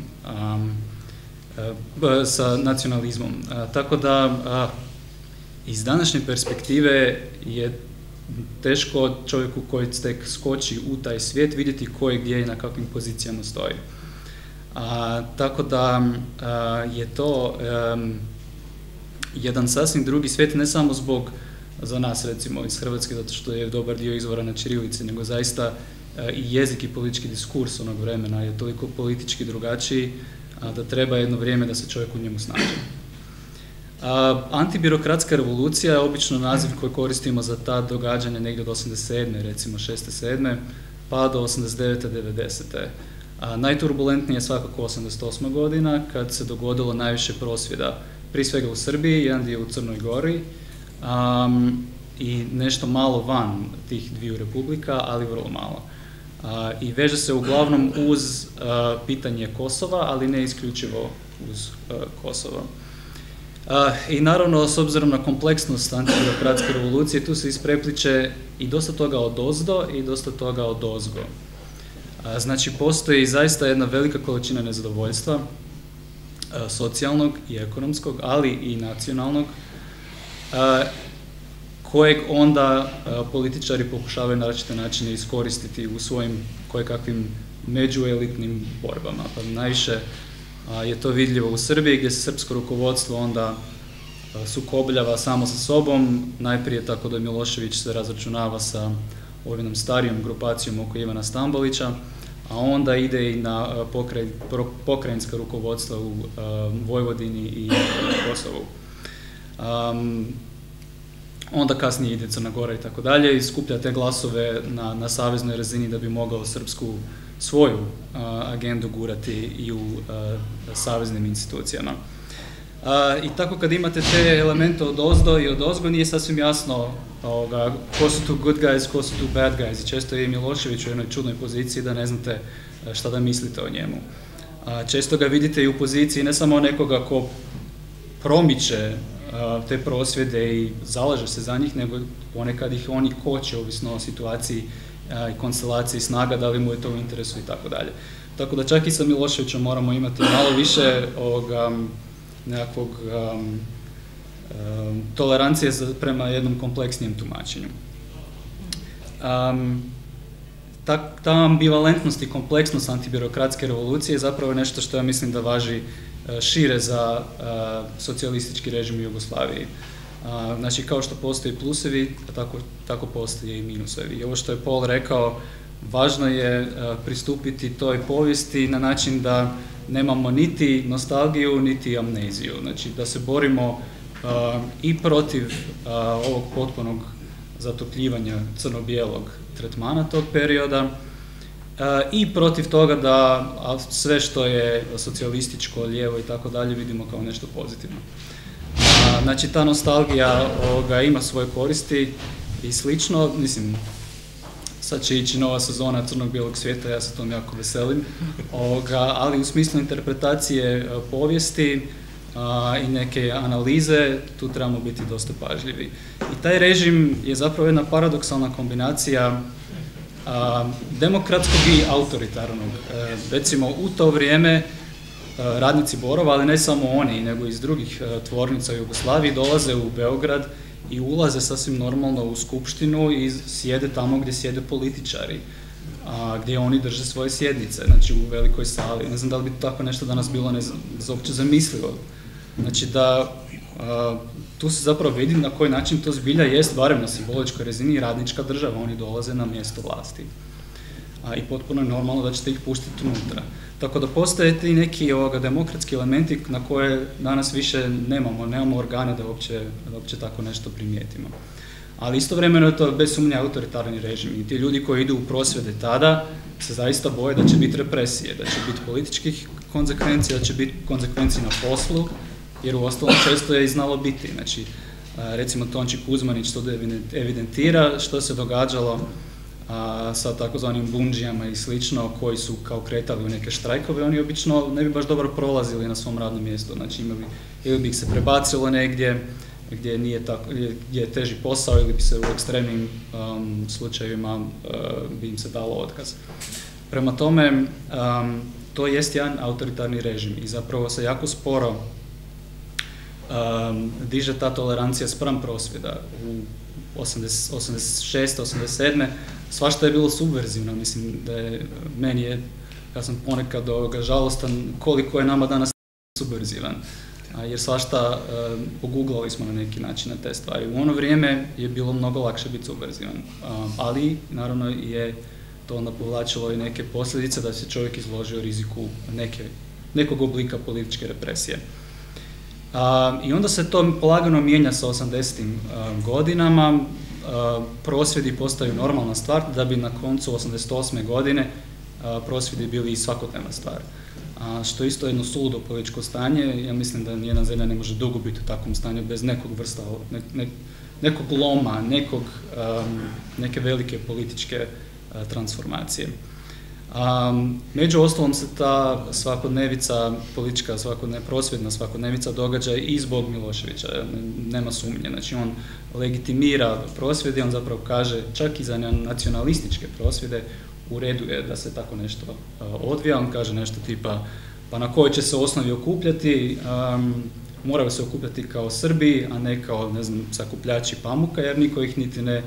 e, sa nacionalizmom. Tako da iz današnje perspektive je teško čovjeku koji tek skoči u taj svijet vidjeti ko je gdje i na kakvim pozicijama stoji. A, tako da je to jedan sasvim drugi svijet, ne samo zbog za nas recimo iz Hrvatske, zato što je dobar dio izvora na Čirilici, nego zaista E, i jezik i politički diskurs onog vremena je toliko politički drugačiji da treba jedno vrijeme da se čovjek u njemu snađe. Antibirokratska revolucija je obično naziv koji koristimo za ta događanja negdje od 87. recimo 6. 7. pa do 89. 90. A, najturbulentnije je svakako 88. godina kad se dogodilo najviše prosvjeda, prije svega u Srbiji, jedan dio u Crnoj Gori i nešto malo van tih dviju republika, ali vrlo malo i veže se uglavnom uz pitanje Kosova, ali ne isključivo uz Kosovo. I naravno, s obzirom na kompleksnost antibirokratske revolucije, tu se isprepliče i dosta toga od ozdo i dosta toga od ozgo. Znači, postoji zaista jedna velika količina nezadovoljstva, socijalnog i ekonomskog, ali i nacionalnog, kojeg onda političari pokušavaju na različite načine iskoristiti u svojim kojekakvim međuelitnim borbama. Pa najviše je to vidljivo u Srbiji gdje se srpsko rukovodstvo onda sukobljava samo sa sobom, najprije tako da Milošević se razračunava sa ovim starijom grupacijom oko Ivana Stambolića, a onda ide i na pokrajinska rukovodstva u Vojvodini i Kosovu. Onda kasnije ide Crna Gora i tako dalje i skuplja te glasove na, na saveznoj razini da bi mogao srpsku svoju agendu gurati i u saveznim institucijama. I tako kad imate te elemente od ozdo i od ozgo nije sasvim jasno ovoga, ko su tu good guys, ko su tu bad guys i često je Milošević u jednoj čudnoj poziciji da ne znate šta da mislite o njemu. Često ga vidite i u poziciji ne samo nekoga ko promiče te prosvjede i zalaže se za njih, nego ponekad ih oni koče, ovisno o situaciji i snaga, da li mu je to u interesu i tako dalje. Tako da čak i sa Miloševićem moramo imati malo više ovoga, nekakvog tolerancije prema jednom kompleksnijem tumačenju. ta, ta ambivalentnost i kompleksnost antibirokratske revolucije je zapravo nešto što ja mislim da važi šire za socijalistički režim u Jugoslaviji. Znači, kao što postoji plusevi, tako, tako postoje i minusevi. I ovo što je Paul rekao, važno je e, pristupiti toj povijesti na način da nemamo niti nostalgiju, niti amneziju. Znači, da se borimo i protiv ovog potpunog zatopljivanja crno-bijelog tretmana tog perioda, i protiv toga da sve što je socijalističko, lijevo i tako dalje vidimo kao nešto pozitivno. Znači ta nostalgija ovoga, ima svoje koristi i slično, mislim, sad će ići nova sezona Crnog bijelog svijeta, ja se tom jako veselim, ovoga, ali u smislu interpretacije povijesti i neke analize, tu trebamo biti dosta pažljivi. I taj režim je zapravo jedna paradoksalna kombinacija demokratskog i autoritarnog. E, recimo u to vrijeme e, radnici Borova, ali ne samo oni, nego iz drugih e, tvornica u Jugoslaviji dolaze u Beograd i ulaze sasvim normalno u skupštinu i sjede tamo gdje sjede političari, gdje oni drže svoje sjednice, znači u velikoj sali. Ne znam da li bi tako nešto danas bilo ne znam, zamislivo. Znači da tu se zapravo vidi na koji način to zbilja jest, barem na simboličkoj razini, radnička država, oni dolaze na mjesto vlasti. A, I potpuno je normalno da ćete ih pustiti unutra. Tako da postoje ti neki ovoga, demokratski elementi na koje danas više nemamo, nemamo organe da uopće, da uopće tako nešto primijetimo. Ali istovremeno je to bez sumnje autoritarni režim i ti ljudi koji idu u prosvjede tada se zaista boje da će biti represije, da će biti političkih konsekvencija, da će biti konsekvencije na poslu, jer u ostalom često je i znalo biti. Znači, recimo Tonči Kuzmanić to evidentira što se događalo a, sa takozvanim bunđijama i slično koji su kao kretali u neke štrajkove, oni obično ne bi baš dobro prolazili na svom radnom mjestu. Znači imali, ili bi ih se prebacilo negdje gdje, nije tako, gdje je teži posao ili bi se u ekstremnim um, slučajevima uh, bi im se dalo otkaz. Prema tome, um, to jest jedan autoritarni režim i zapravo se jako sporo um, diže ta tolerancija spram prosvjeda. U 80, 86. 87. svašta je bilo subverzivno, mislim da je, meni je, ja sam ponekad ovoga žalostan koliko je nama danas subverzivan. Jer svašta um, poguglali smo na neki način na te stvari. U ono vrijeme je bilo mnogo lakše biti subverzivan, ali naravno je to onda povlačilo i neke posljedice da se čovjek izložio riziku neke, nekog oblika političke represije. I onda se to polagano mijenja sa 80. godinama, prosvjedi postaju normalna stvar, da bi na koncu 88. godine prosvjedi bili i svakodnevna stvar. A što isto jedno suludo političko stanje, ja mislim da nijedna zemlja ne može dugo biti u takvom stanju bez nekog vrsta, nekog loma, neke velike političke transformacije. Um, među ostalom se ta svakodnevica, politička svakodne, prosvjedna svakodnevica događa i zbog Miloševića, nema sumnje. Znači on legitimira prosvjede, on zapravo kaže čak i za nacionalističke prosvjede u redu je da se tako nešto odvija, on kaže nešto tipa pa na kojoj će se osnovi okupljati, um, moraju se okupljati kao Srbi, a ne kao, ne znam, sakupljači pamuka, jer niko ih niti ne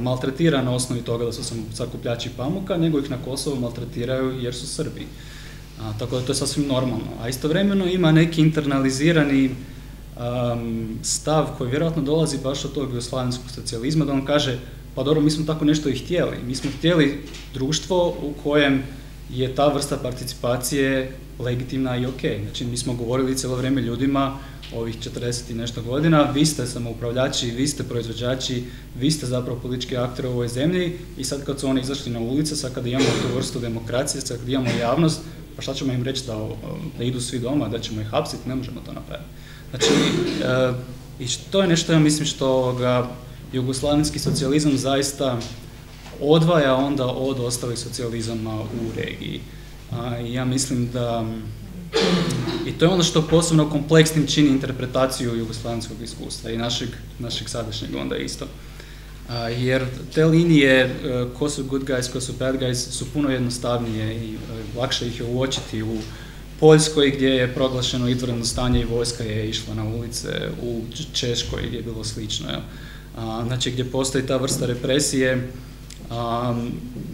maltretira na osnovi toga da su sam sakupljači pamuka, nego ih na Kosovu maltretiraju jer su Srbi. A, tako da to je sasvim normalno. A istovremeno ima neki internalizirani stav koji vjerojatno dolazi baš od tog jugoslavenskog socijalizma, da on kaže, pa dobro, mi smo tako nešto i htjeli. Mi smo htjeli društvo u kojem je ta vrsta participacije legitimna i ok. Znači, mi smo govorili cijelo vrijeme ljudima ovih 40 i nešto godina, vi ste samoupravljači, vi ste proizvođači, vi ste zapravo politički aktori u ovoj zemlji i sad kad su oni izašli na ulice, sad kad imamo tu vrstu demokracije, sad kad imamo javnost, pa šta ćemo im reći da, da idu svi doma, da ćemo ih hapsiti, ne možemo to napraviti. Znači, e, i to je nešto, ja mislim, što ga jugoslavenski socijalizam zaista odvaja onda od ostalih socijalizama u regiji. A, ja mislim da i to je ono što posebno kompleksnim čini interpretaciju jugoslavenskog iskustva i našeg, našeg sadašnjeg onda isto. jer te linije, uh, ko su good guys, ko su bad guys, su puno jednostavnije i uh, lakše ih je uočiti u Poljskoj gdje je proglašeno izvanredno stanje i vojska je išla na ulice, u Češkoj gdje je bilo slično. znači gdje postoji ta vrsta represije,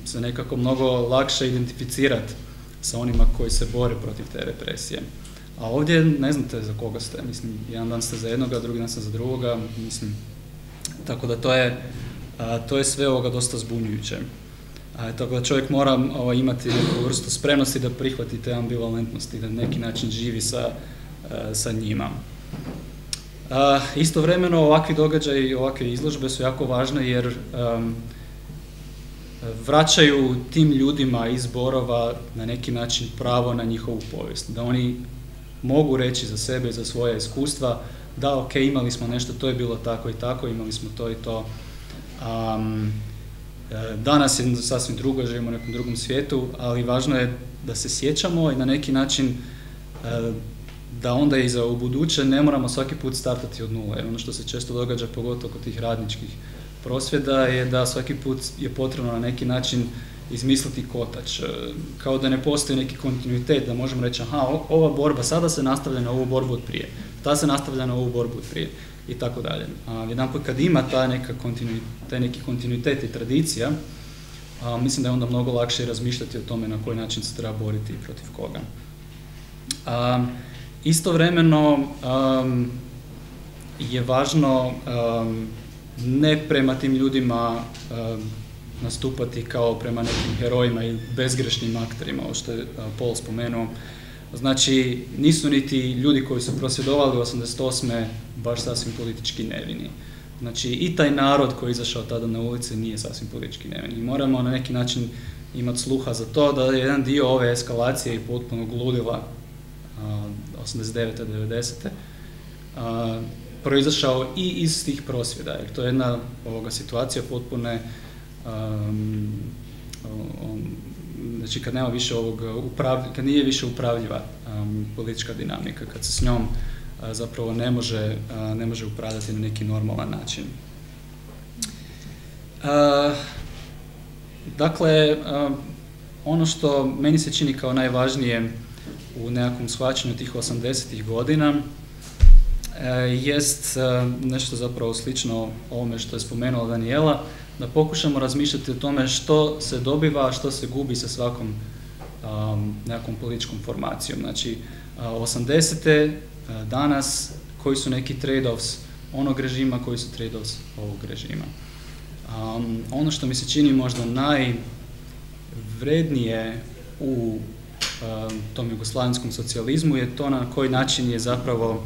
se nekako mnogo lakše identificirati sa onima koji se bore protiv te represije. A ovdje ne znate za koga ste, mislim, jedan dan ste za jednoga, drugi dan ste za drugoga, mislim, tako da to je, to je sve ovoga dosta zbunjujuće. A, tako da čovjek mora ovaj, imati neku vrstu spremnosti da prihvati te ambivalentnosti, da neki način živi sa, sa njima. A, istovremeno ovakvi događaji i ovakve izložbe su jako važne jer vraćaju tim ljudima iz Borova na neki način pravo na njihovu povijest. Da oni mogu reći za sebe i za svoje iskustva da ok, imali smo nešto, to je bilo tako i tako, imali smo to i to. Um, danas je sasvim drugo, živimo u nekom drugom svijetu, ali važno je da se sjećamo i na neki način da onda i za u buduće ne moramo svaki put startati od nule. Ono što se često događa, pogotovo kod tih radničkih prosvjeda, je da svaki put je potrebno na neki način izmisliti kotač. E, kao da ne postoji neki kontinuitet, da možemo reći, aha, ova borba sada se nastavlja na ovu borbu od prije, ta se nastavlja na ovu borbu od prije i tako dalje. A jedan kad ima ta neka taj neki kontinuitet i tradicija, a, mislim da je onda mnogo lakše razmišljati o tome na koji način se treba boriti i protiv koga. A, istovremeno je važno ne prema tim ljudima nastupati kao prema nekim herojima i bezgrešnim akterima, ovo što je Paul spomenuo. Znači, nisu niti ljudi koji su prosvjedovali 88. baš sasvim politički nevini. Znači, i taj narod koji je izašao tada na ulice nije sasvim politički nevini. Moramo na neki način imati sluha za to da je jedan dio ove eskalacije i potpuno gludila 89. 90. proizašao i iz tih prosvjeda. Jer to je jedna ovoga situacija potpune um, znači kad nema više ovog kad nije više upravljiva politička dinamika, kad se s njom zapravo ne može, ne može upravljati na neki normalan način. dakle, ono što meni se čini kao najvažnije u nekakvom shvaćanju tih 80. godina jest nešto zapravo slično ovome što je spomenula Daniela, da pokušamo razmišljati o tome što se dobiva, što se gubi sa svakom nekakvom političkom formacijom. Znači, 80. danas, koji su neki trade-offs onog režima, koji su trade-offs ovog režima. Ono što mi se čini možda najvrednije u tom jugoslavenskom socijalizmu je to na koji način je zapravo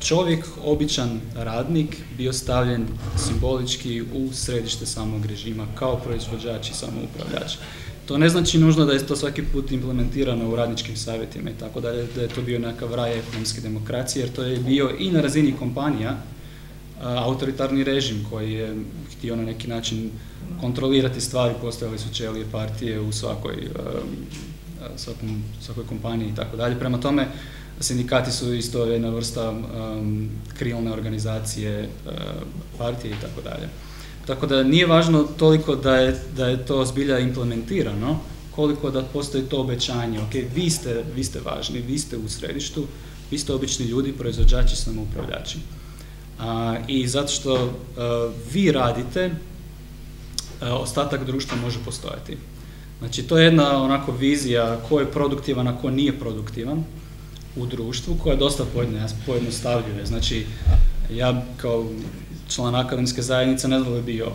čovjek, običan radnik, bio stavljen simbolički u središte samog režima kao proizvođač i samoupravljač. To ne znači nužno da je to svaki put implementirano u radničkim savjetima i tako dalje, da je to bio nekakav raj ekonomske demokracije, jer to je bio i na razini kompanija autoritarni režim koji je htio na neki način kontrolirati stvari, postojali su čelije partije u svakoj, svakoj kompaniji i tako dalje. Prema tome, Sindikati su isto jedna vrsta um, krilne organizacije uh, partije i tako dalje. Tako da nije važno toliko da je, da je to zbilja implementirano, koliko da postoji to obećanje. Ok, vi ste, vi ste važni, vi ste u središtu, vi ste obični ljudi, proizvođači, samoupravljači. A, I zato što uh, vi radite, uh, ostatak društva može postojati. Znači, to je jedna onako vizija ko je produktivan, a ko nije produktivan u društvu koja dosta pojednostavljuje. Znači, ja kao član akademske zajednice ne znam da bi bio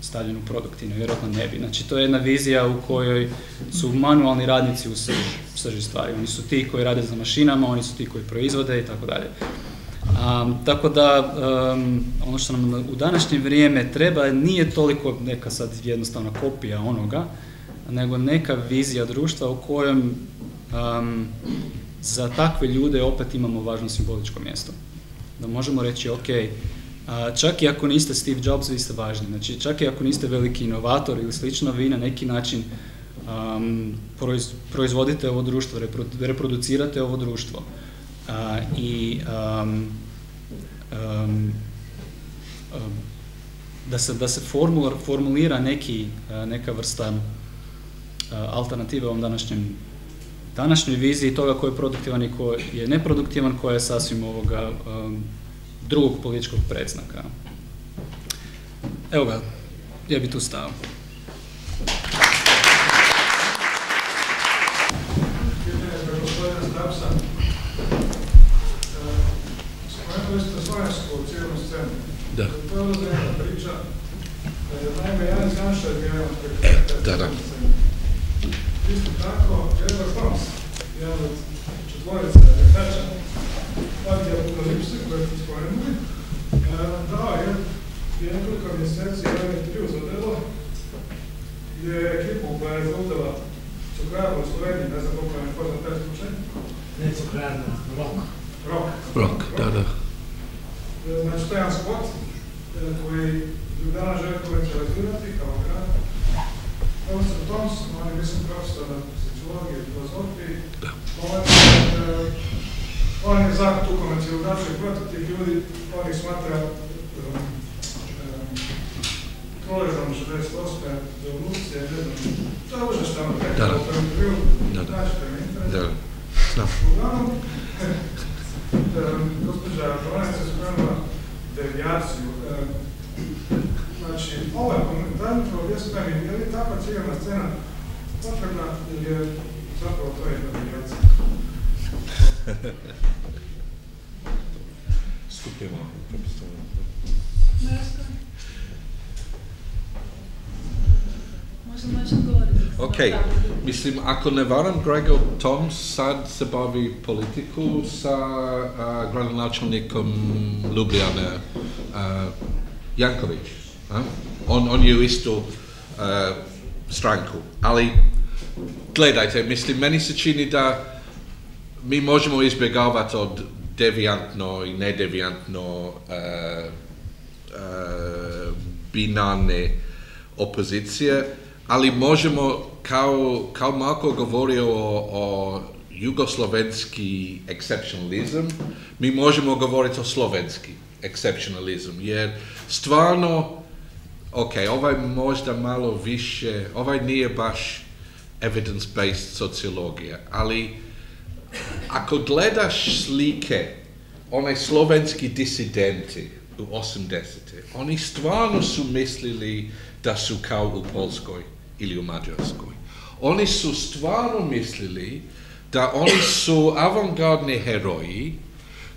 stavljen u produktivno, vjerojatno ne bi. Znači, to je jedna vizija u kojoj su manualni radnici u srži, stvari. Oni su ti koji rade za mašinama, oni su ti koji proizvode i tako dalje. tako da, ono što nam u današnje vrijeme treba nije toliko neka sad jednostavna kopija onoga, nego neka vizija društva u kojem za takve ljude opet imamo važno simboličko mjesto. Da možemo reći, ok, čak i ako niste Steve Jobs, vi ste važni. Znači, čak i ako niste veliki inovator ili slično, vi na neki način proizvodite ovo društvo, reproducirate ovo društvo. I da se, da se formulira neki, neka vrsta alternative ovom današnjem današnjoj viziji toga ko je produktivan i ko je neproduktivan, koja je sasvim ovoga um, drugog političkog predznaka. Evo ga, ja bi tu stao. Da. To je jedna priča. Naime, ja ne znam što je bio Da, da. Isto tako, Edward Holmes, jedan od četvorice Refeča, partija Apokalipse koje smo spomenuli, dao je prije nekoliko mjeseci jedan intervju za delo, gdje je ekipu koja je izvodila cukrarnu u Sloveniji, ne znam koliko je poznat taj slučaj. Ne rok. Rok. Rok, da, da. Znači, to je jedan spot koji Ljubljana želi komercializirati kao grad, Profesor Thompson, on je mislim profesor na sociologiji, filozofiji, on, on je za tu komercijalizaciju protiv tih ljudi, on ih smatra um, trolerom 68. revolucije, ne znam, to je užas tamo Da. prvom krilu, Da, da. Da. Uglavnom, gospođa Balanica je spomenula devijaciju. Znači, ovaj komentar, objasnite mi, je li takva civilna scena potrebna ili je zapravo to jedna devijacija? Skupimo. Odgovoriti. Ok, mislim, ako ne varam, Gregor Tom sad se bavi politiku sa uh, gradonačelnikom Ljubljane, uh, Janković. On, on je u istu uh, stranku, ali gledajte, mislim, meni se čini da mi možemo izbjegavati od devijantno i nedevijantno uh, uh, binarne opozicije, ali možemo, kao, kao Marko govorio o, o jugoslovenski exceptionalizam, mi možemo govoriti o slovenski exceptionalizam, jer stvarno, ok, ovaj možda malo više, ovaj nije baš evidence-based sociologija, ali ako gledaš slike, onaj slovenski disidenti u 80. Oni stvarno su mislili da su kao u Polskoj ili u Mađarskoj. Oni su stvarno mislili da oni su avangardni heroji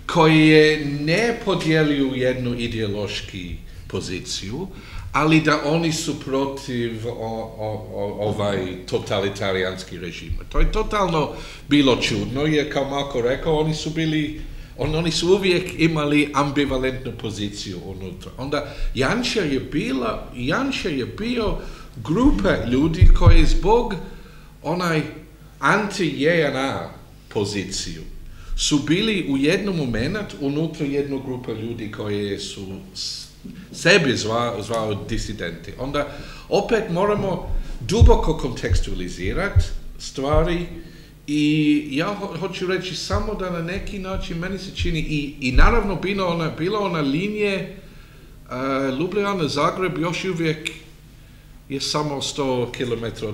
koji ne podijeljuju jednu ideološki poziciju, ali da oni su protiv o, o, o, ovaj totalitarijanski režim. To je totalno bilo čudno, jer kao Marko rekao, oni su bili on, oni su uvijek imali ambivalentnu poziciju unutra. Onda Janša je bila, Janša je bio grupa ljudi koji zbog onaj anti-JNA poziciju su bili u jednom momentu unutra jednu grupa ljudi koji su sebi zvao, zvao disidenti. Onda opet moramo duboko kontekstualizirati stvari i ja ho- hoću reći samo da na neki način meni se čini i, i naravno bila ona, bila ona linije uh, Ljubljana, Zagreb još uvijek je samo 100 km,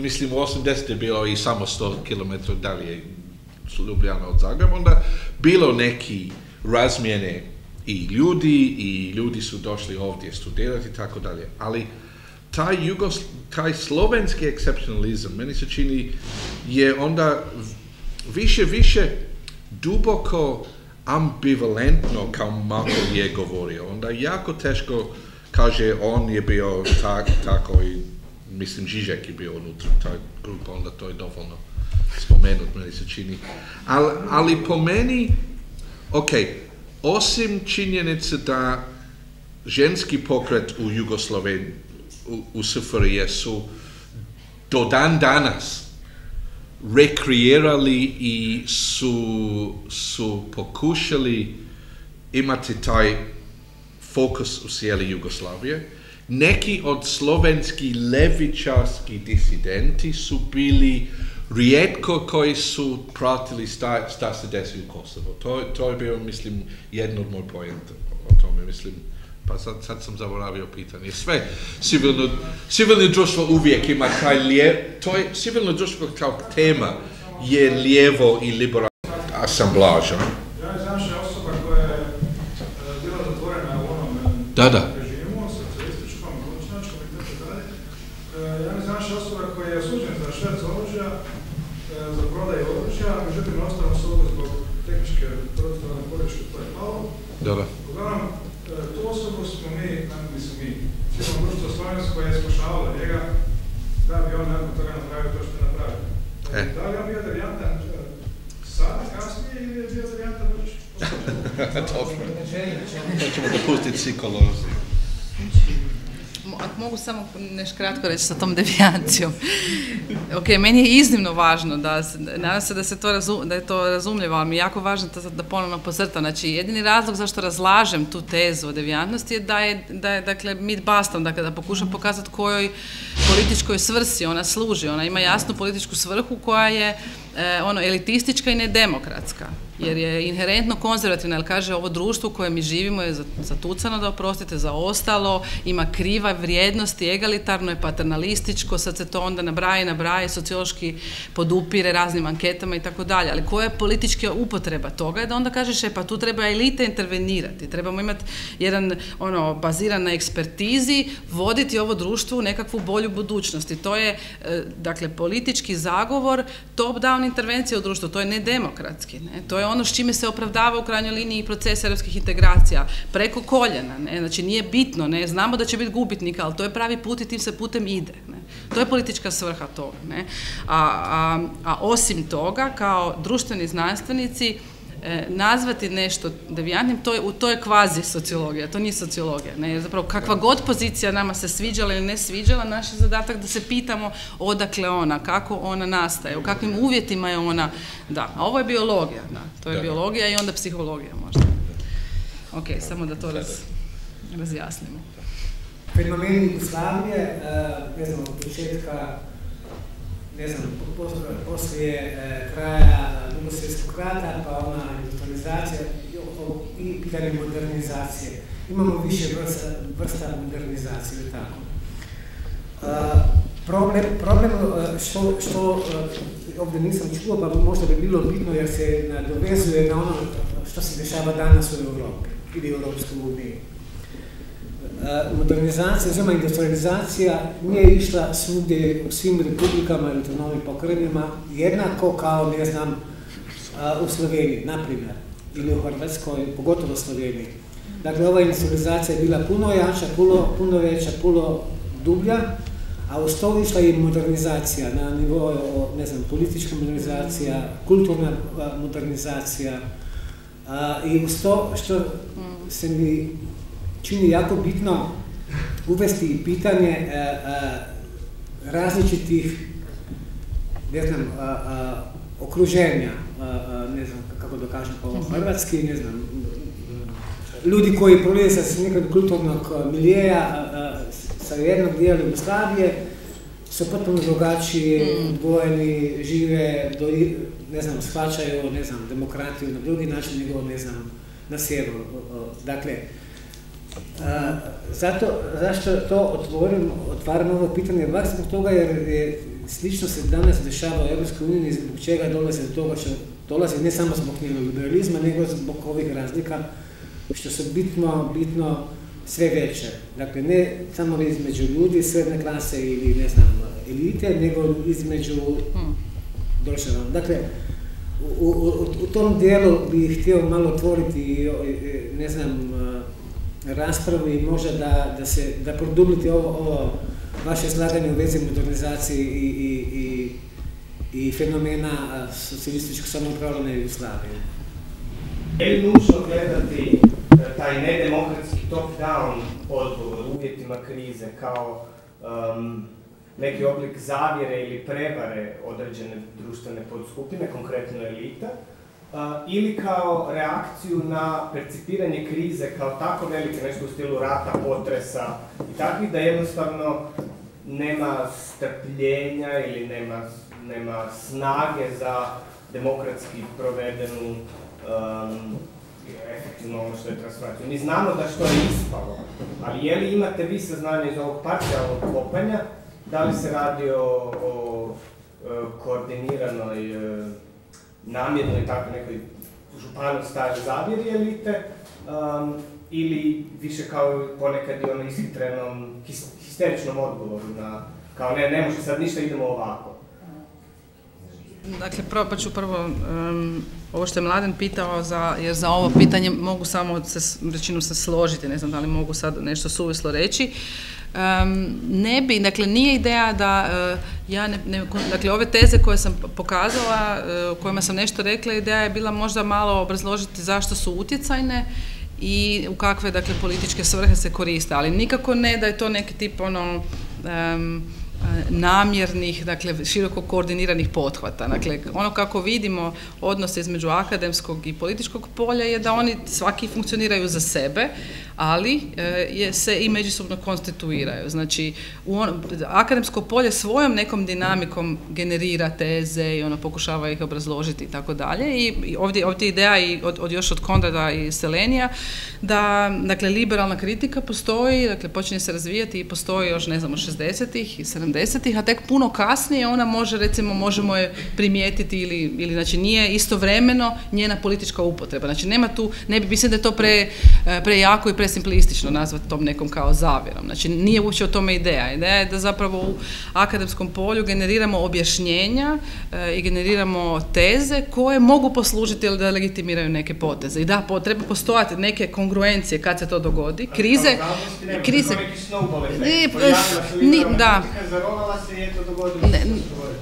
mislim u 80 je bilo i samo 100 km dalje Ljubljana od Zagreba, onda bilo neki razmjene i ljudi i ljudi su došli ovdje studirati i tako dalje, ali taj, jugos, taj slovenski exceptionalizam, meni se čini, je onda više, više duboko ambivalentno kao Marko je govorio. Onda jako teško kaže on je bio tak, tako i mislim Žižek je bio unutra taj grupa, onda to je dovoljno spomenut, meni se čini. Al, ali po meni, ok, osim činjenice da ženski pokret u Jugoslaveni, u, SFRJ su do dan danas rekreirali i su, su pokušali imati taj fokus u cijeli Jugoslavije. Neki od slovenski levičarski disidenti su bili rijetko koji su pratili šta, šta se desi u Kosovo. To, to je bio, mislim, jedno od moj pojenta o tome, mislim, pa sad, sad sam zaboravio pitanje. Sve civilno, civilno društvo uvijek ima taj lije, to je civilno društvo kao tema je lijevo i liberalno asamblaža. Ja je osoba koja je e, bila zatvorena u onom e, Da, da. Da, da. Uglavnom, e, tu osobu smo mi, smo mi, cijelom društvo Slovensko je spašavalo njega, da bi on nakon toga napravio to što je napravio. E. Da li je on bio devijantan e, sada, kasnije, ili je bio devijantan već? Dobro. To ćemo dopustiti psikolozi. Ako mogu samo nešto kratko reći sa tom devijancijom. ok, meni je iznimno važno da, nadam se da, se to da je to razumljivo, ali mi je jako važno da, da ponovno posrtam. Znači, jedini razlog zašto razlažem tu tezu o devijantnosti je da je, da je dakle, mit bastom, dakle, da pokušam pokazati kojoj političkoj svrsi ona služi. Ona ima jasnu političku svrhu koja je e, ono elitistička i nedemokratska jer je inherentno konzervativna, jer kaže ovo društvo u kojem mi živimo je zatucano da oprostite za ostalo, ima kriva vrijednosti, egalitarno je paternalističko, sad se to onda nabraja i nabraja, sociološki podupire raznim anketama i tako dalje, ali koja je politička upotreba toga je da onda kažeš, e pa tu treba elite intervenirati, trebamo imati jedan, ono, baziran na ekspertizi, voditi ovo društvo u nekakvu bolju budućnost. I to je, e, dakle, politički zagovor top-down intervencija u društvu, to je nedemokratski, ne, to je ono s čime se opravdava u krajnjoj liniji proces europskih integracija, preko koljena, ne? znači nije bitno, ne? znamo da će biti gubitnika, ali to je pravi put i tim se putem ide. Ne? To je politička svrha toga. Ne? A, a, a osim toga, kao društveni znanstvenici, nazvati nešto devijantnim, to je, to je kvazi sociologija, to nije sociologija. Ne? Jer zapravo kakva god pozicija nama se sviđala ili ne sviđala, naš je zadatak da se pitamo odakle ona, kako ona nastaje, u kakvim uvjetima je ona, da. A ovo je biologija, da. To je biologija i onda psihologija možda. Ok, samo da to raz, razjasnimo. Fenomen Jugoslavije, e, ne znam, od početka ne znam, poslije e, kraja drugog svjetskog rata, pa ona industrializacija i pitanje modernizacije. Imamo više vrsta, vrsta modernizacije, tako. problem, problem e, što, što e, ovdje nisam čuo, pa možda bi bilo bitno jer se nadovezuje na ono što se dešava danas u Europi ili Europskoj uniji. E, modernizacija, oziroma industrializacija nije išla svugdje svim republikama ili autonomnim pokrenima jednako kao, ne znam, e, u Sloveniji, na primjer, ili u Hrvatskoj, pogotovo u Sloveniji. Dakle, ova industrializacija je bila puno jača, puno, puno veća, puno dublja, a uz to išla i modernizacija na nivou, ne znam, politička modernizacija, kulturna modernizacija, i uz to što se mi čini jako bitno uvesti pitanje e, e, različitih ne znam, okruženja, ne znam kako da kažem po mhm. hrvatski, ne znam, ljudi koji prolaze sa nekog kulturnog milijeja sa jednog dijela Jugoslavije su potpuno drugačiji, mhm. odvojeni, žive, do, ne znam, shvaćaju, ne znam, demokratiju na drugi način nego, ne znam, na sjeveru. Dakle, zato, zašto to otvorim, otvaram ovo pitanje baš zbog toga jer je, slično se danas dešava u EU i zbog čega dolaze do toga što dolazi ne samo zbog liberalizma, nego zbog ovih razlika što su bitno, bitno sve veće. Dakle, ne samo između ljudi, sredne klase ili ne znam, elite, nego između hmm. država. Dakle, u, u, u, tom dijelu bih htio malo otvoriti, ne znam, raspravu i možda da, da se, da produbliti ovo, ovo vaše izlaganje u vezi modernizacije i, i, i, i fenomena socijalističkog samoupravljanja Jugoslavije. Je li nužno gledati e, taj nedemokratski top-down odgovor u uvjetima krize kao um, neki oblik zavjere ili prevare određene društvene podskupine, konkretno elita, ili kao reakciju na percipiranje krize kao tako velike, nešto u stilu rata, potresa i takvih, da jednostavno nema strpljenja ili nema, nema snage za demokratski provedenu um, efektivno ono što je transformacija. Mi znamo da što je ispalo, ali je li imate vi saznanje iz ovog parcijalnog kopanja, da li se radi o, o, koordiniranoj namjerno i tako nekoj županu staje zavjeri elite, um, ili više kao ponekad i ono ishitrenom, histeričnom odgovoru na, kao ne, ne može sad ništa, idemo ovako. Dakle, pa ću prvo, um, ovo što je Mladen pitao, za, jer za ovo pitanje mogu samo se, se složiti, ne znam da li mogu sad nešto suvislo reći ne bi, dakle nije ideja da eh, ja ne, dakle ove teze koje sam pokazala, uh, kojima sam nešto rekla, ideja je bila možda malo obrazložiti zašto su utjecajne i u kakve dakle političke svrhe se koriste, ali nikako ne da je to neki tip ono namjernih, dakle široko koordiniranih pothvata. Dakle, ono kako vidimo odnose između akademskog i političkog polja je da oni svaki funkcioniraju za sebe, ali e, je, se i međusobno konstituiraju. Znači, u on, akademsko polje svojom nekom dinamikom generira teze i ono pokušava ih obrazložiti i tako dalje. I ovdje, ovdje ideja i od, od, još od Konrada i Selenija da, dakle, liberalna kritika postoji, dakle, počinje se razvijati i postoji još, ne znamo, 60-ih i 70-ih, a tek puno kasnije ona može, recimo, možemo je primijetiti ili, ili znači, nije istovremeno njena politička upotreba. Znači, nema tu, ne bi, mislim da je to pre, e, prejako i pre presimplistično nazvati tom nekom kao zavjerom. Znači, nije uopće o tome ideja. Ideja je da zapravo u akademskom polju generiramo objašnjenja e, i generiramo teze koje mogu poslužiti ili da legitimiraju neke poteze. I da, treba postojati neke kongruencije kad se to dogodi. Krize... Krize... Da.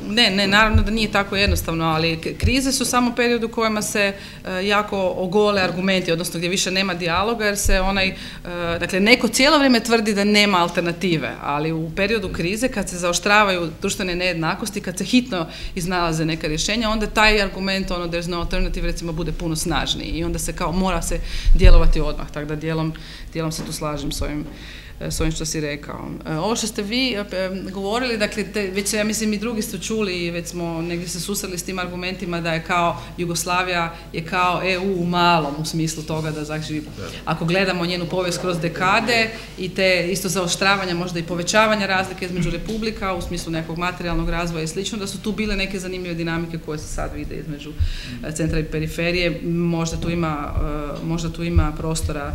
Ne, ne, naravno da nije tako jednostavno, ali krize su samo period u kojima se e, jako ogole argumenti, odnosno gdje više nema dijaloga jer se onaj E, dakle, neko cijelo vrijeme tvrdi da nema alternative, ali u periodu krize kad se zaoštravaju društvene nejednakosti, kad se hitno iznalaze neka rješenja, onda taj argument, ono, there's no alternative, recimo, bude puno snažniji i onda se kao mora se djelovati odmah, tako da dijelom, dijelom se tu slažem s ovim s ovim što si rekao. E, ovo što ste vi e, govorili, dakle, te, već ja mislim i drugi su čuli i već smo negdje se susreli s tim argumentima da je kao Jugoslavija je kao EU u malom u smislu toga da znači ako gledamo njenu povijest kroz dekade i te isto zaoštravanja možda i povećavanja razlike između republika u smislu nekog materijalnog razvoja i slično, da su tu bile neke zanimljive dinamike koje se sad vide između centra i periferije. Možda tu ima, možda tu ima prostora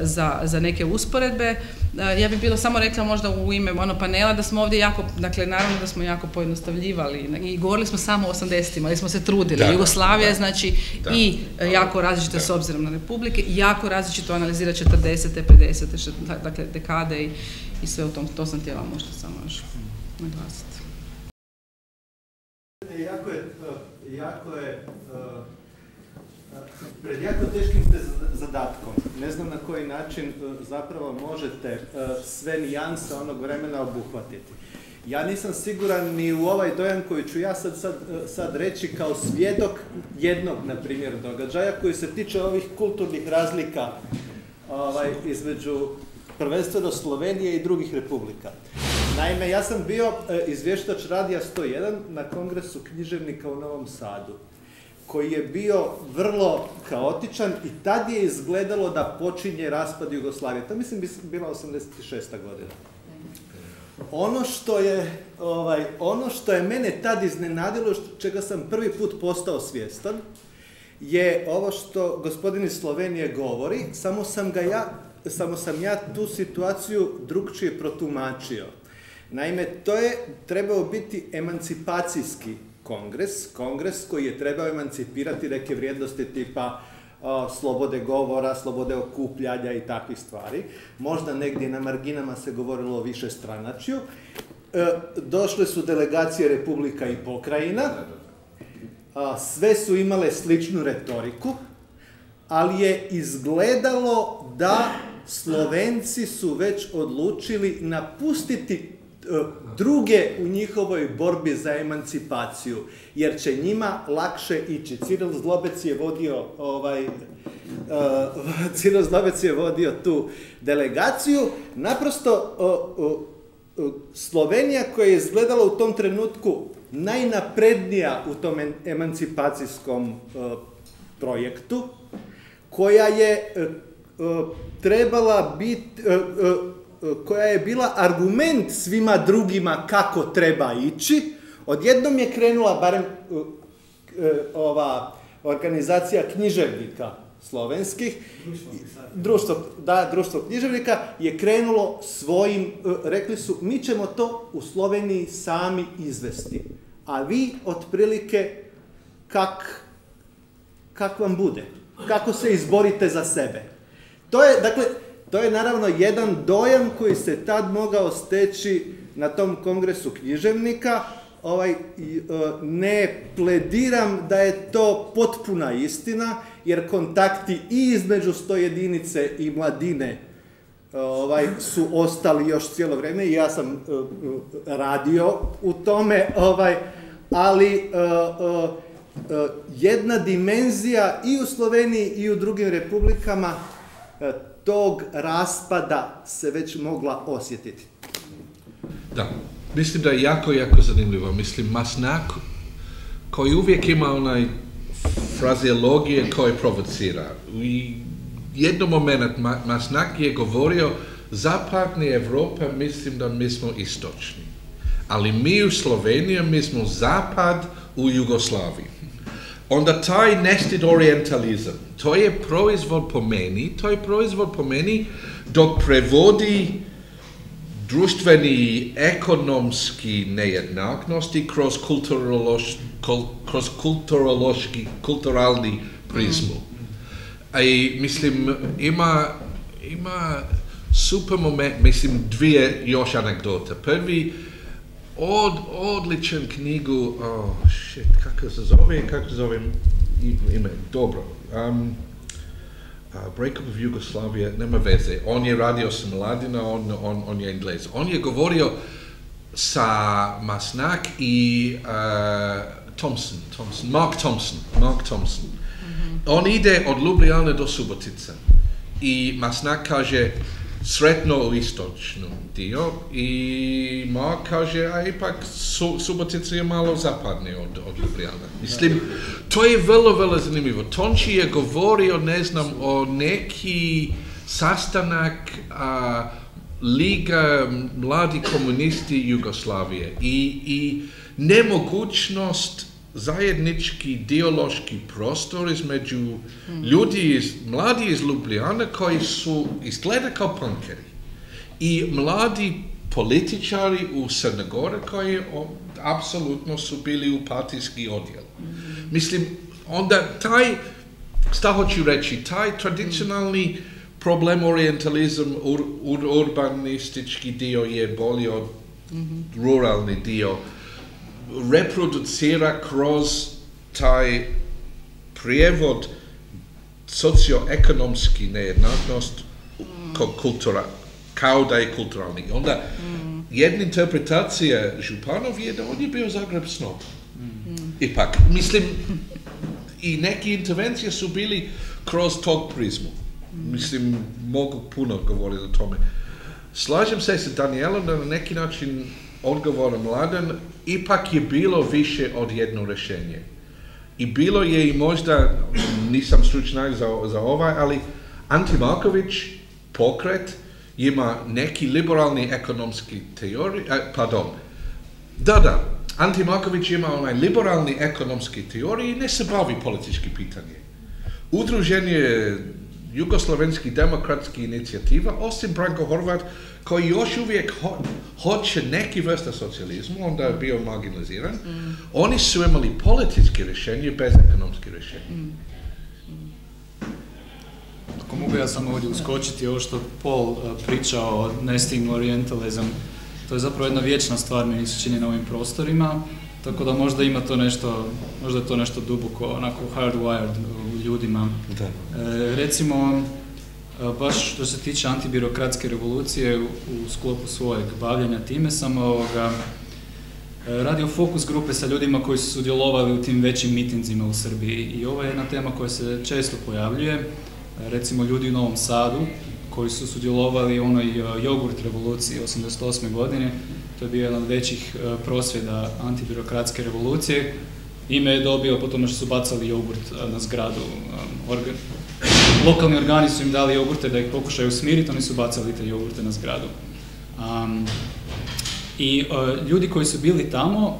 za, za neke usporedbe. Ja bih bilo samo rekla možda u ime ono panela da smo ovdje jako, dakle naravno da smo jako pojednostavljivali i govorili smo samo o 80-ima, ali smo se trudili. Jugoslavija je znači i jako različita s obzirom na republike, jako različito analizira 40. 50. dakle dekade i, i sve u tom, to sam htjela možda samo još naglasiti. Jako je, jako je pred jako teškim ste zadatkom. Ne znam na koji način e, zapravo možete e, sve nijanse onog vremena obuhvatiti. Ja nisam siguran ni u ovaj dojam koji ću ja sad, sad, e, sad reći kao svjedok jednog, na primjer, događaja koji se tiče ovih kulturnih razlika ovaj, između prvenstveno Slovenije i drugih republika. Naime, ja sam bio izvještač Radija 101 na kongresu književnika u Novom Sadu koji je bio vrlo kaotičan i tad je izgledalo da počinje raspad Jugoslavije. To mislim bi bila 86. godina. Ono što je, ovaj, ono što je mene tad iznenadilo, čega sam prvi put postao svjestan, je ovo što gospodin iz Slovenije govori, samo sam ga ja, samo sam ja tu situaciju drugčije protumačio. Naime, to je trebao biti emancipacijski kongres, kongres koji je trebao emancipirati neke vrijednosti tipa slobode govora, slobode okupljanja i takvih stvari. Možda negdje na marginama se govorilo o više stranačju. E, došle su delegacije Republika i pokrajina. sve su imale sličnu retoriku, ali je izgledalo da Slovenci su već odlučili napustiti druge u njihovoj borbi za emancipaciju, jer će njima lakše ići. Ciril Zlobec je vodio ovaj, uh, Zlobec je vodio tu delegaciju. Naprosto uh, Slovenija koja je izgledala u tom trenutku najnaprednija u tom emancipacijskom projektu, koja je trebala biti koja je bila argument svima drugima kako treba ići, odjednom je krenula, barem e, ova organizacija književnika slovenskih, društvo, da, društvo književnika je krenulo svojim, e, rekli su, mi ćemo to u Sloveniji sami izvesti, a vi otprilike kak, kak vam bude, kako se izborite za sebe. To je, dakle, to je naravno jedan dojam koji se tad mogao steći na tom kongresu književnika, ovaj, ne plediram da je to potpuna istina, jer kontakti i između sto jedinice i mladine ovaj, su ostali još cijelo vrijeme i ja sam radio u tome, ovaj, ali jedna dimenzija i u Sloveniji i u drugim republikama tog raspada se već mogla osjetiti. Da, mislim da je jako, jako zanimljivo. Mislim, Masnak, koji uvijek ima onaj frazeologije koje provocira. U jednom moment Masnak je govorio zapadni Evropa, mislim da mi smo istočni. Ali mi u Sloveniji, mi smo zapad u Jugoslaviji. Onda taj nested orientalizam, to je proizvod po meni, to je proizvod po meni dok prevodi društveni ekonomski nejednaknosti kroz, kroz kulturološki, kulturalni prizmu. I mislim, ima, ima super moment, mislim, dvije još anegdote. Prvi, od, odličan knjigu, oh shit, kako se zove, kako se zove ime, dobro. Um, uh, Breakup of Jugoslavia, nema veze. On je radio sa mladina, on, on, on je englez. On je govorio sa Masnak i uh, Thompson, Thompson, Mark Thompson, Mark Thompson. Mm -hmm. On ide od Ljubljane do Subotica i Masnak kaže, sretno u istočnom dio i Mark kaže, a ipak su, Subotica je malo zapadnije od, od Ljubljana. Mislim, to je vrlo, vrlo zanimljivo. Tonči je govorio, ne znam, o neki sastanak a, Liga mladi komunisti Jugoslavije i, i nemogućnost zajednički ideološki prostor između ljudi, iz, mladi iz Ljubljana koji su izgleda kao punkeri i mladi političari u Crne Gore koji apsolutno su bili u partijski odjel. Mislim, onda taj, šta hoću reći, taj tradicionalni problem orientalizam, urbanistički dio je bolji od ruralni dio reproducira kroz taj prijevod socioekonomski nejednaknost kao kultura, kao da je kulturalni. Onda jedna interpretacija Županov je da on je bio Zagreb snob. Ipak, mislim, i neke intervencije su bili kroz tog prizmu. Mislim, mogu puno govoriti o tome. Slažem se sa Danielom da na neki način odgovor mladen, ipak je bilo više od jedno rješenje. I bilo je i možda, nisam stručnjak za, za ovaj, ali Anti Marković, pokret, ima neki liberalni ekonomski teorij, eh, pardon, da, da, Anti Marković ima onaj liberalni ekonomski teorij i ne se bavi politički pitanje. Udruženje Jugoslovenski demokratski inicijativa, osim Branko Horvat, koji još uvijek ho, hoće neki vrsta socijalizmu, onda je bio marginaliziran, mm. oni su imali političke rješenje bez ekonomske rješenje. Mm. Ako mogu ja samo ovdje uskočiti ovo što Paul uh, pričao o nesting orientalizam, to je zapravo jedna vječna stvar, mi se čini na ovim prostorima, tako da možda ima to nešto, možda je to nešto duboko, onako hardwired u ljudima. Da. E, recimo, baš što se tiče antibirokratske revolucije u, sklopu svojeg bavljanja time sam ovoga, e, radio fokus grupe sa ljudima koji su sudjelovali u tim većim mitinzima u Srbiji i ovo je jedna tema koja se često pojavljuje. E, recimo ljudi u Novom Sadu koji su sudjelovali u onoj e, jogurt revoluciji 88. godine. To je bio jedan od većih prosvjeda antibirokratske revolucije. Ime je dobio po tome što su bacali jogurt na zgradu lokalni organi su im dali jogurte da ih pokušaju smiriti, oni su bacali te jogurte na zgradu. I uh, ljudi koji su bili tamo,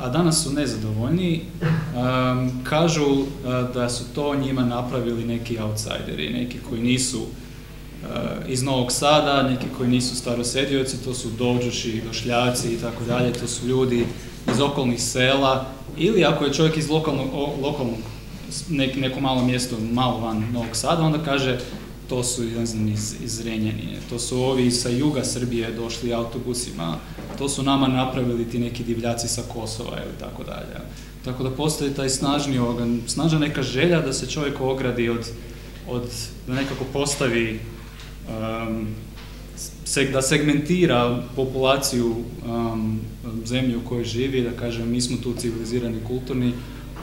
a danas su nezadovoljni, kažu uh, da su to njima napravili neki outsideri, neki koji nisu uh, iz Novog Sada, neki koji nisu starosedioci, to su dođoši, došljaci i tako dalje, to su ljudi iz okolnih sela, ili ako je čovjek iz lokalnog, lokalnog nek, neko malo mjesto malo van Novog Sada, onda kaže to su ne znam, iz, iz Renjanije, to su ovi sa juga Srbije došli autobusima, to su nama napravili ti neki divljaci sa Kosova ili tako dalje. Tako da postoji taj snažni organ, snažna neka želja da se čovjek ogradi od, od da nekako postavi um, da segmentira populaciju um, zemlje u kojoj živi, da kaže mi smo tu civilizirani, kulturni,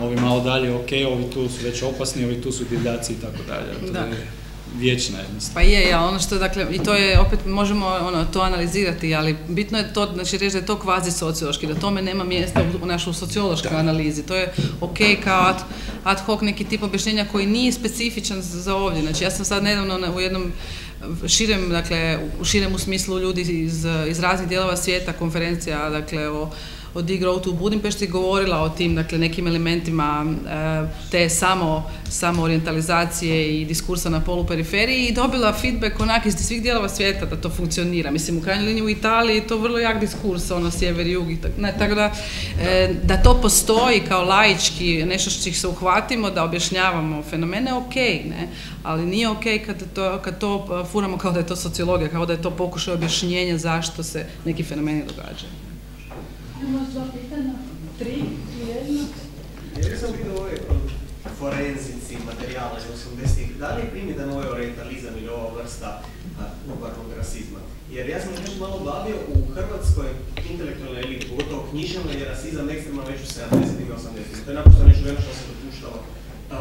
ovi malo dalje ok, ovi tu su već opasni, ovi tu su divljaci i tako dalje. To je vječna jednostavno. Pa je, ja, ono što, dakle, i to je, opet možemo ono, to analizirati, ali bitno je to, znači reći da je to kvazi sociološki, da tome nema mjesta u našoj sociološkoj analizi. To je ok kao ad, ad hoc neki tip objašnjenja koji nije specifičan za ovdje. Znači ja sam sad nedavno u jednom širem, dakle, u širem u smislu ljudi iz, iz raznih dijelova svijeta, konferencija, dakle, o o Growth u Budimpešti govorila o tim dakle, nekim elementima e, te samo, samo orientalizacije i diskursa na poluperiferiji i dobila feedback onak iz svih dijelova svijeta da to funkcionira. Mislim, u krajnjoj liniji u Italiji to vrlo jak diskurs, ono sjever, i tako da, e, da to postoji kao laički, nešto što se uhvatimo, da objašnjavamo fenomene, ok, ne, ali nije ok kad to, kad to furamo kao da je to sociologija, kao da je to pokušaj objašnjenja zašto se neki fenomeni događaju. Imamo dva pitanja, tri jedno. Ja sam vidio ove forenzici materijala iz 80-ih. Da li je primjetan ovaj orientalizam ili ova vrsta ubarnog rasizma? Jer ja sam nešto malo bavio u Hrvatskoj intelektualnoj eliti, pogotovo književno je rasizam ekstremno već u 70 i 80 To je naprosto nešto što se dopuštalo.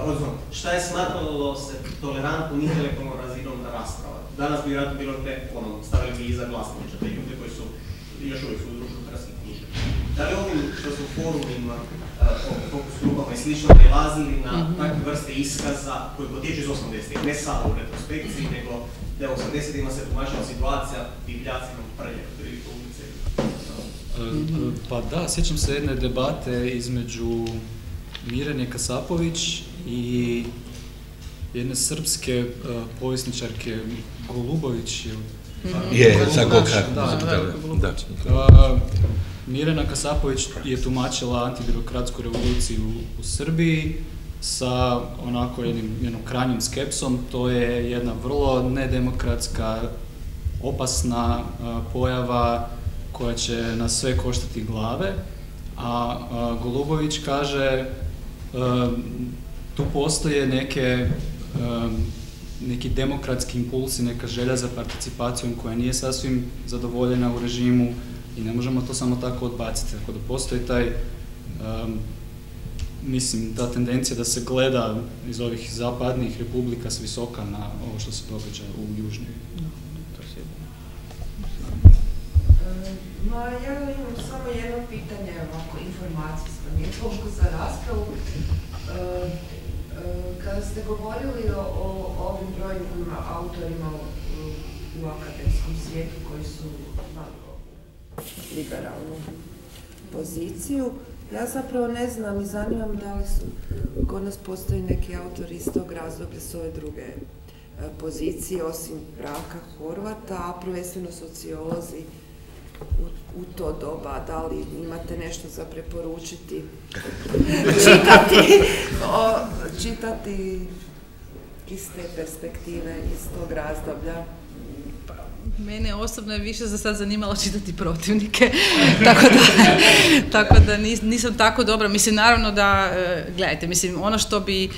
Odnosno, šta je smatralo se tolerantnom intelektualnom razinom rasprava? Danas bi vjerojatno bilo te, ono, stavili bi iza glasnovića, te ljude koji su još uvijek da li ovim što su forumima, uh, fokus grupama i slično prelazili na -hmm. takve vrste iskaza koji potječu iz 80-ih, ne samo u retrospekciji, nego da u 80-ima se tumačila situacija divljaci nam prlje prilike ulice. Mhm. Pa da, sjećam se jedne debate između Mirene Kasapović i jedne srpske uh, povjesničarke Golubović. Je, za Goka. Da, da. da. Mirena Kasapović je tumačila antibirokratsku revoluciju u Srbiji sa onako jednim, jednom krajnjim skepsom. To je jedna vrlo nedemokratska, opasna pojava koja će nas sve koštati glave. A, Golubović kaže tu postoje neke neki demokratski impulsi, neka želja za participacijom koja nije sasvim zadovoljena u režimu i ne možemo to samo tako odbaciti. Tako da postoji taj, um, mislim, ta tendencija da se gleda iz ovih zapadnih republika s visoka na ovo što se događa u južnoj. Ma, ja imam samo jedno pitanje ovako informacijsko, nije toliko za raspravu. E, kada ste govorili o, o ovim brojnim autorima u, u akademskom svijetu koji su liberalnu poziciju. Ja zapravo ne znam i zanimam da li su, kod nas postoji neki autor iz tog razdoblja s ove druge e, pozicije, osim Branka Horvata, a prvenstveno sociolozi u, to doba, da li imate nešto za preporučiti, čitati, čitati iz te perspektive, iz tog razdoblja. Mene osobno je više za sad zanimalo čitati protivnike, tako da, tako da nisam tako dobra. Mislim, naravno da, e, gledajte, mislim, ono što bi,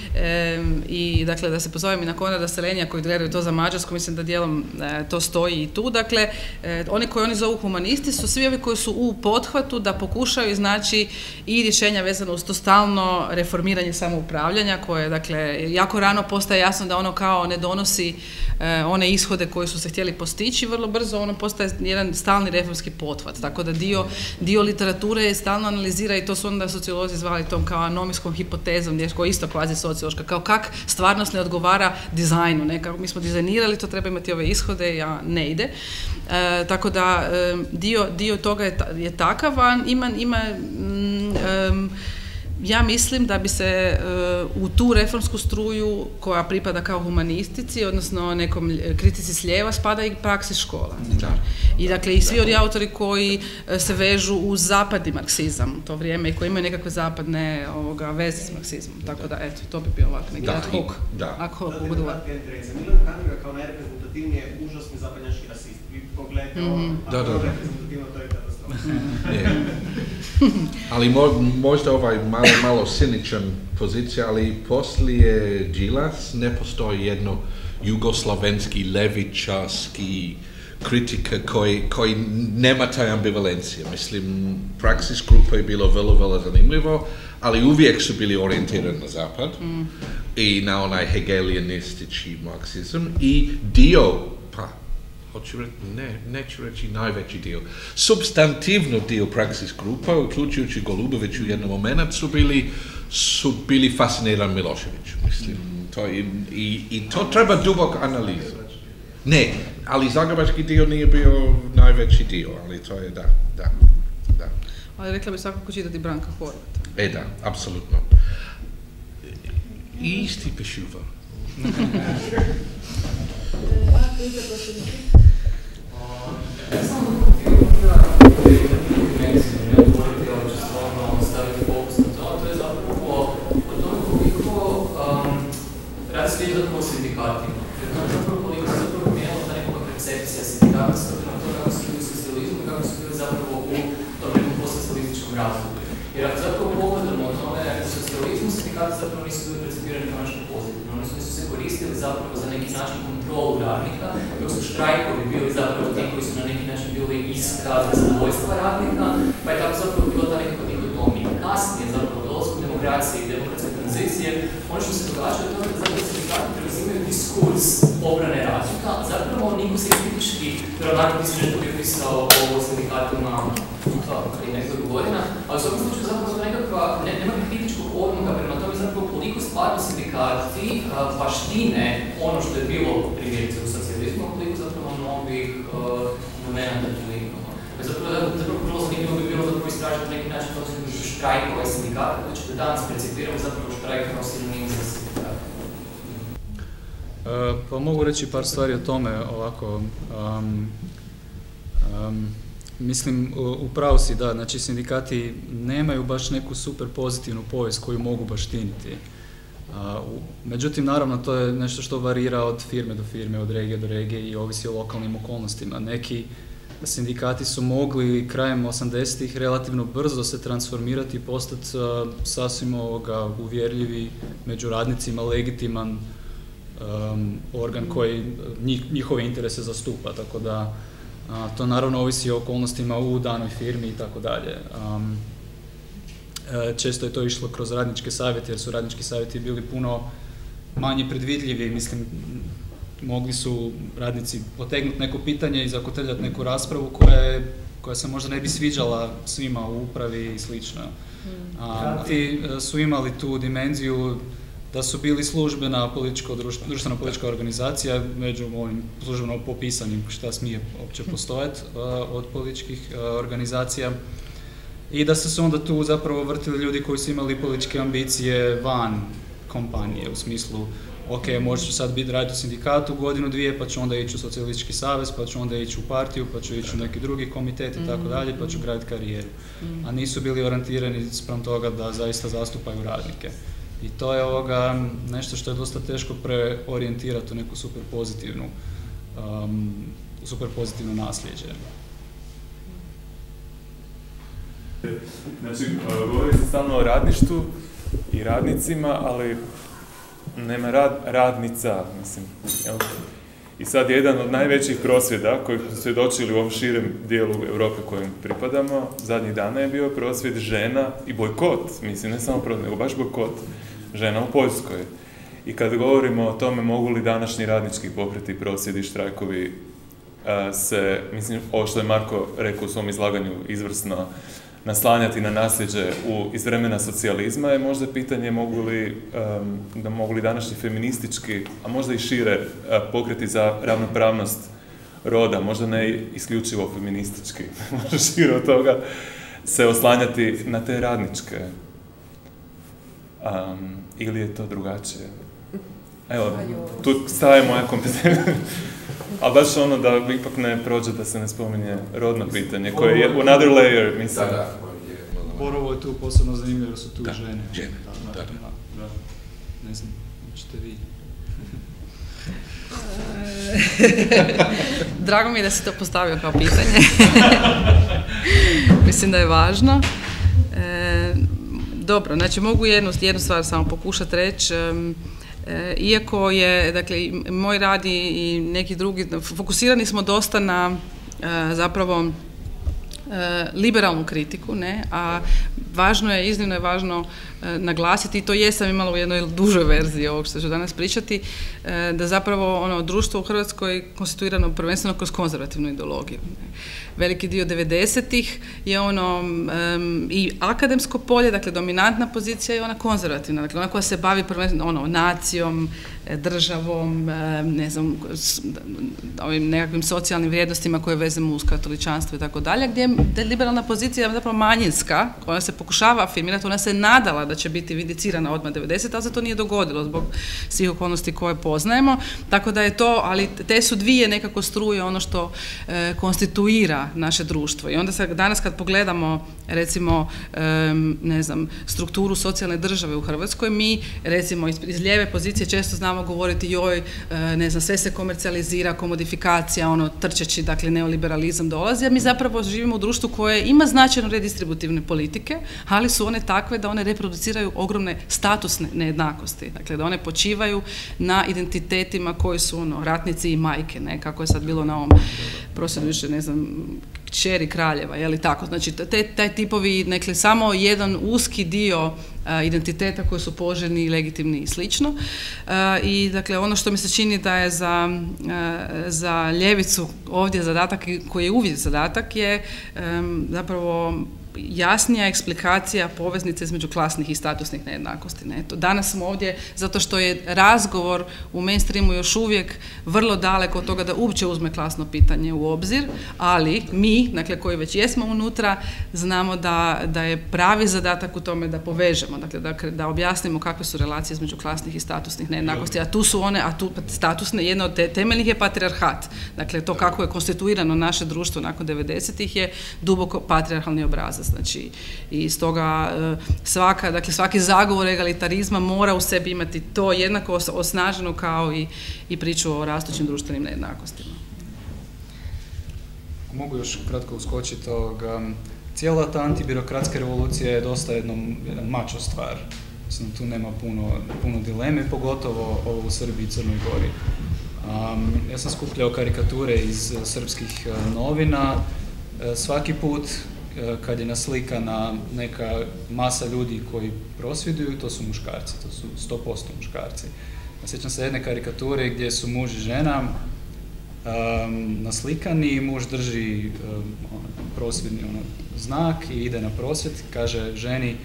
i dakle, da se pozovem i na Konrada Selenija koji gledaju to za Mađarsku, mislim da dijelom e, to stoji i tu. Dakle, e, oni koji oni zovu humanisti su svi ovi koji su u pothvatu da pokušaju znači i rješenja vezano uz to stalno reformiranje samoupravljanja koje, dakle, jako rano postaje jasno da ono kao ne donosi one ishode koje su se htjeli postići vrlo brzo ono postaje jedan stalni reformski pothvat. Tako da dio, dio literature je stalno analizira i to su onda sociolozi zvali tom kao anomijskom hipotezom, koja je isto kvazi sociološka, kao kak stvarnost ne odgovara dizajnu. Ne? Kako mi smo dizajnirali, to treba imati ove ishode, a ne ide. E, tako da dio, dio toga je, je takav, a ima, ima mm, ja mislim da bi se e, u tu reformsku struju koja pripada kao humanistici, odnosno nekom kritici s lijeva, spada i praksis škola. I dakle i svi oni autori koji e, se vežu uz zapadni marksizam u to vrijeme i koji imaju nekakve zapadne ovoga, veze s marksizmom. Tako da, eto, to bi bio ovako neki ad hoc. Da. Ad hoc Da, budu. Milan Kandega kao najreprezentativniji je užasni zapadnjački rasist. Vi pogledajte ovo, Mhm. Da, da, da. reprezentativno, to. Je. Ali mo, možda ovaj malo, malo siničan pozicija, ali poslije Đilas ne postoji jedno jugoslavenski levičarski kritika koji, koji nema taj ambivalencije. Mislim, praksis grupa je bilo vrlo, vrlo zanimljivo, ali uvijek su bili orijentirani na zapad i na onaj hegelianistički marksizam i dio, hoću reći, ne, neću reći najveći dio, substantivno dio praksis grupa, uključujući Golubović u jednom momentu, su bili, su bili fascinirani Miloševiću, mislim. To i, i, I to treba dubok analizu. Ne, ali zagrebački dio nije bio najveći dio, ali to je da, da, da. Ali rekla bi svakako čitati Branka Horvata. E da, apsolutno. I isti pešuva. Razdoblju. Jer ako zapravo pogledamo o tome, socijalizmu sindikati zapravo nisu bili percipirani kao nešto pozitivno. Oni su su zapravo za neki način kontrolu radnika, dok su štrajkovi bili zapravo ti koji su na neki način bili iskaz zadovoljstva radnika, pa je tako zapravo bila ta nekakva dikotomija. Kasnije, zapravo, dolaskom demokracije i demokratske tranzicije, ono što se događa je to da zapravo sindikati preuzimaju diskurs obrane radnika, zapravo niko se kritički, vjerovatno ti si nešto bio pisao o sindikatima pa, prije nekoliko godina, ali u svakom slučaju zapravo to nekakva, ne, nema kritičkog odnoga prema tome zapravo koliko stvarno sindikati baštine ono što je bilo primjerice u socijalizmu, koliko zapravo novih momenta imamo. Pa Zapravo, zapravo, vrlo zanimljivo bi bilo zapravo istražiti neki način to su štrajkova i sindikata, da danas percipiramo zapravo štrajk kao sinonim za sindikata. E, Pa mogu reći par stvari o tome ovako. um, um, mislim, u u pravu si, da, znači sindikati nemaju baš neku super pozitivnu povijest koju mogu baštiniti. A, u- međutim, naravno, to je nešto što varira od firme do firme, od regije do regije i ovisi o lokalnim okolnostima. Neki sindikati su mogli krajem 80-ih relativno brzo se transformirati i postati a, sasvim ovoga uvjerljivi među radnicima, legitiman um, organ koji njih- njihove interese zastupa, tako da a, to naravno ovisi o okolnostima u danoj firmi i tako dalje. E, Često je to išlo kroz radničke savjete jer su radnički savjeti bili puno manje predvidljivi, mislim mogli su radnici potegnuti neko pitanje i zakotrljati neku raspravu koja, je, koja se možda ne bi sviđala svima u upravi i slično. A, ti e, su imali tu dimenziju da su bili službena političko društ- društvena politička organizacija među ovim službeno popisanim šta smije uopće postojati od političkih e, organizacija i da su se onda tu zapravo vrtili ljudi koji su imali političke ambicije van kompanije u smislu ok, možda ću sad biti raditi u sindikatu godinu, dvije, pa ću onda ići u socijalistički savez, pa ću onda ići u partiju, pa ću ići u neki drugi komitet i tako Mhm. dalje, pa ću graditi karijeru. Mhm. A nisu bili orijentirani spram toga da zaista zastupaju radnike. I to je ovoga nešto što je dosta teško preorijentirati u neku super pozitivnu, um, super pozitivno nasljeđe. Znači, govori se stalno o radništvu i radnicima, ali nema rad, radnica, mislim. Jel? I sad jedan od najvećih prosvjeda kojih smo svjedočili u ovom širem dijelu Europe kojem pripadamo, zadnjih dana je bio prosvjed žena i bojkot, mislim, ne samo prosvjed, nego baš bojkot žena u Poljskoj. I kad govorimo o tome mogu li današnji radnički pokreti, prosvjedi, štrajkovi e, se, mislim, ovo što je Marko rekao u svom izlaganju izvrsno, naslanjati na nasljeđe u, iz vremena socijalizma je možda pitanje mogu li, da mogu li današnji feministički, a možda i šire e, pokreti za ravnopravnost roda, možda ne isključivo feministički, možda šire od toga, se oslanjati na te radničke Um, ili je to drugačije? Evo, tu staje moja kompetencija. Ali baš ono da ipak ne prođe da se ne spominje rodno pitanje, koje je another layer, mislim. Da, da. Borovo je tu posebno zanimljivo jer su tu Da, žene. žene, da, da. da. Ne znam, hoćete vi. Drago mi je da si to postavio kao pitanje. Mislim da je važno. E, dobro, znači mogu jednu, jednu stvar samo pokušati reći. Em, e, iako je, dakle, moj rad i, neki drugi, fokusirani smo dosta na e, zapravo e, liberalnu kritiku, ne, a važno je, iznimno je važno naglasiti, i to jesam imala u jednoj dužoj verziji ovog što ću danas pričati, da zapravo ono društvo u Hrvatskoj konstituirano prvenstveno kroz konzervativnu ideologiju. ne. Veliki dio 90-ih je ono em, i akademsko polje, dakle dominantna pozicija je ona konzervativna, dakle ona koja se bavi ono, nacijom, e, državom, ne znam, ovim nekakvim socijalnim vrijednostima koje vezemo uz katoličanstvo i tako dalje, gdje je liberalna pozicija zapravo manjinska, koja se pokušava afirmirati, ona se nadala da će biti vindicirana odmah 90, ali se to nije dogodilo zbog svih okolnosti koje poznajemo, tako da je to, ali te su dvije nekako struje ono što e, konstituira naše društvo. I onda se danas kad pogledamo recimo ne znam, strukturu socijalne države u Hrvatskoj, mi recimo iz, lijeve pozicije često znamo govoriti joj, e, ne znam, sve se komercijalizira, komodifikacija, ono trčeći, dakle neoliberalizam dolazi, a mi zapravo živimo u društvu koje ima značajno redistributivne politike, ali su one takve da one reproduciraju ogromne statusne nejednakosti, dakle da one počivaju na identitetima koji su ono ratnici i majke, ne, kako je sad bilo na ovom prosvjedu više, ne znam, kćeri kraljeva, je li tako? Znači, te, taj tipovi, nekle, samo jedan uski dio a, identiteta koji su poželjni, legitimni i slično. A, I, dakle, ono što mi se čini da je za, a, za ljevicu ovdje zadatak, i koji je uvijek zadatak, je zapravo jasnija eksplikacija poveznice između klasnih i statusnih nejednakosti. Ne? To danas smo ovdje zato što je razgovor u mainstreamu još uvijek vrlo daleko od toga da uopće uzme klasno pitanje u obzir, ali mi, dakle koji već jesmo unutra, znamo da, da je pravi zadatak u tome da povežemo, dakle da, da objasnimo kakve su relacije između klasnih i statusnih nejednakosti, a tu su one, a tu statusne, jedna od te, temeljnih je patrijarhat. Dakle, to kako je konstituirano naše društvo nakon 90-ih je duboko patrijarhalni obrazac. Znači, i stoga e, svaka, dakle, svaki zagovor egalitarizma mora u sebi imati to jednako os- osnaženo kao i, i priču o rastućim društvenim nejednakostima. Mogu još kratko uskočiti ovoga. Cijela ta antibirokratska revolucija je dosta jednom, jedan mačo stvar. Mislim, tu nema puno, puno dileme, pogotovo ovo u Srbiji i Crnoj Gori. Um, ja sam skupljao karikature iz srpskih eh, novina. Eh, svaki put kad je naslikana neka masa ljudi koji prosvjeduju, to su muškarci, to su 100% muškarci. Sjećam se jedne karikature gdje su muž i žena um, naslikani muž drži um, prosvjedni ono, znak i ide na prosvjed, kaže ženi,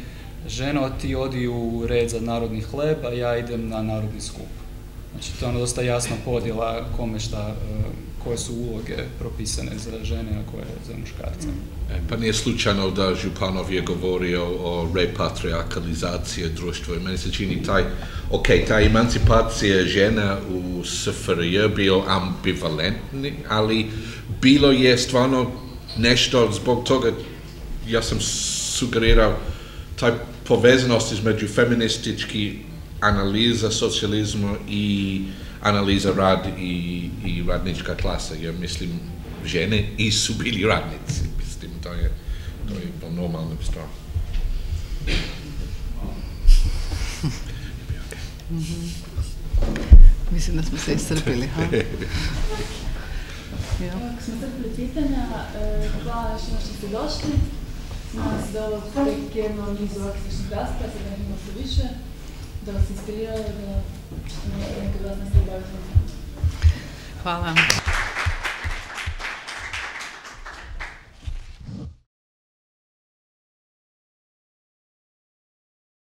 ženo ti odi u red za narodni hleb, a ja idem na narodni skup. Znači to je ono dosta jasna podjela kome šta, koje su uloge propisane za žene, a koje za muškarce. E, Pa nije slučajno da Županov je govorio o repatriarkalizaciji društva i meni se čini taj, ok, ta emancipacija žena u SFRJ bio ambivalentni, ali bilo je stvarno nešto zbog toga, ja sam sugerirao taj povezanost između feministički analiza socijalizma i analiza rad i, i radnička klasa, jer mislim žene i su bili radnici, mislim to je, to je to normalna stvar. Mislim da smo se iscrpili, ha? Ja. Ako smo crpili pitanja, e, hvala što ste došli. Nadam se da ovo tek jedno nizu ovakvih rasprava, sad da ih ima sve više, da vas inspiriraju, da vas nastavi baviti. Hvala.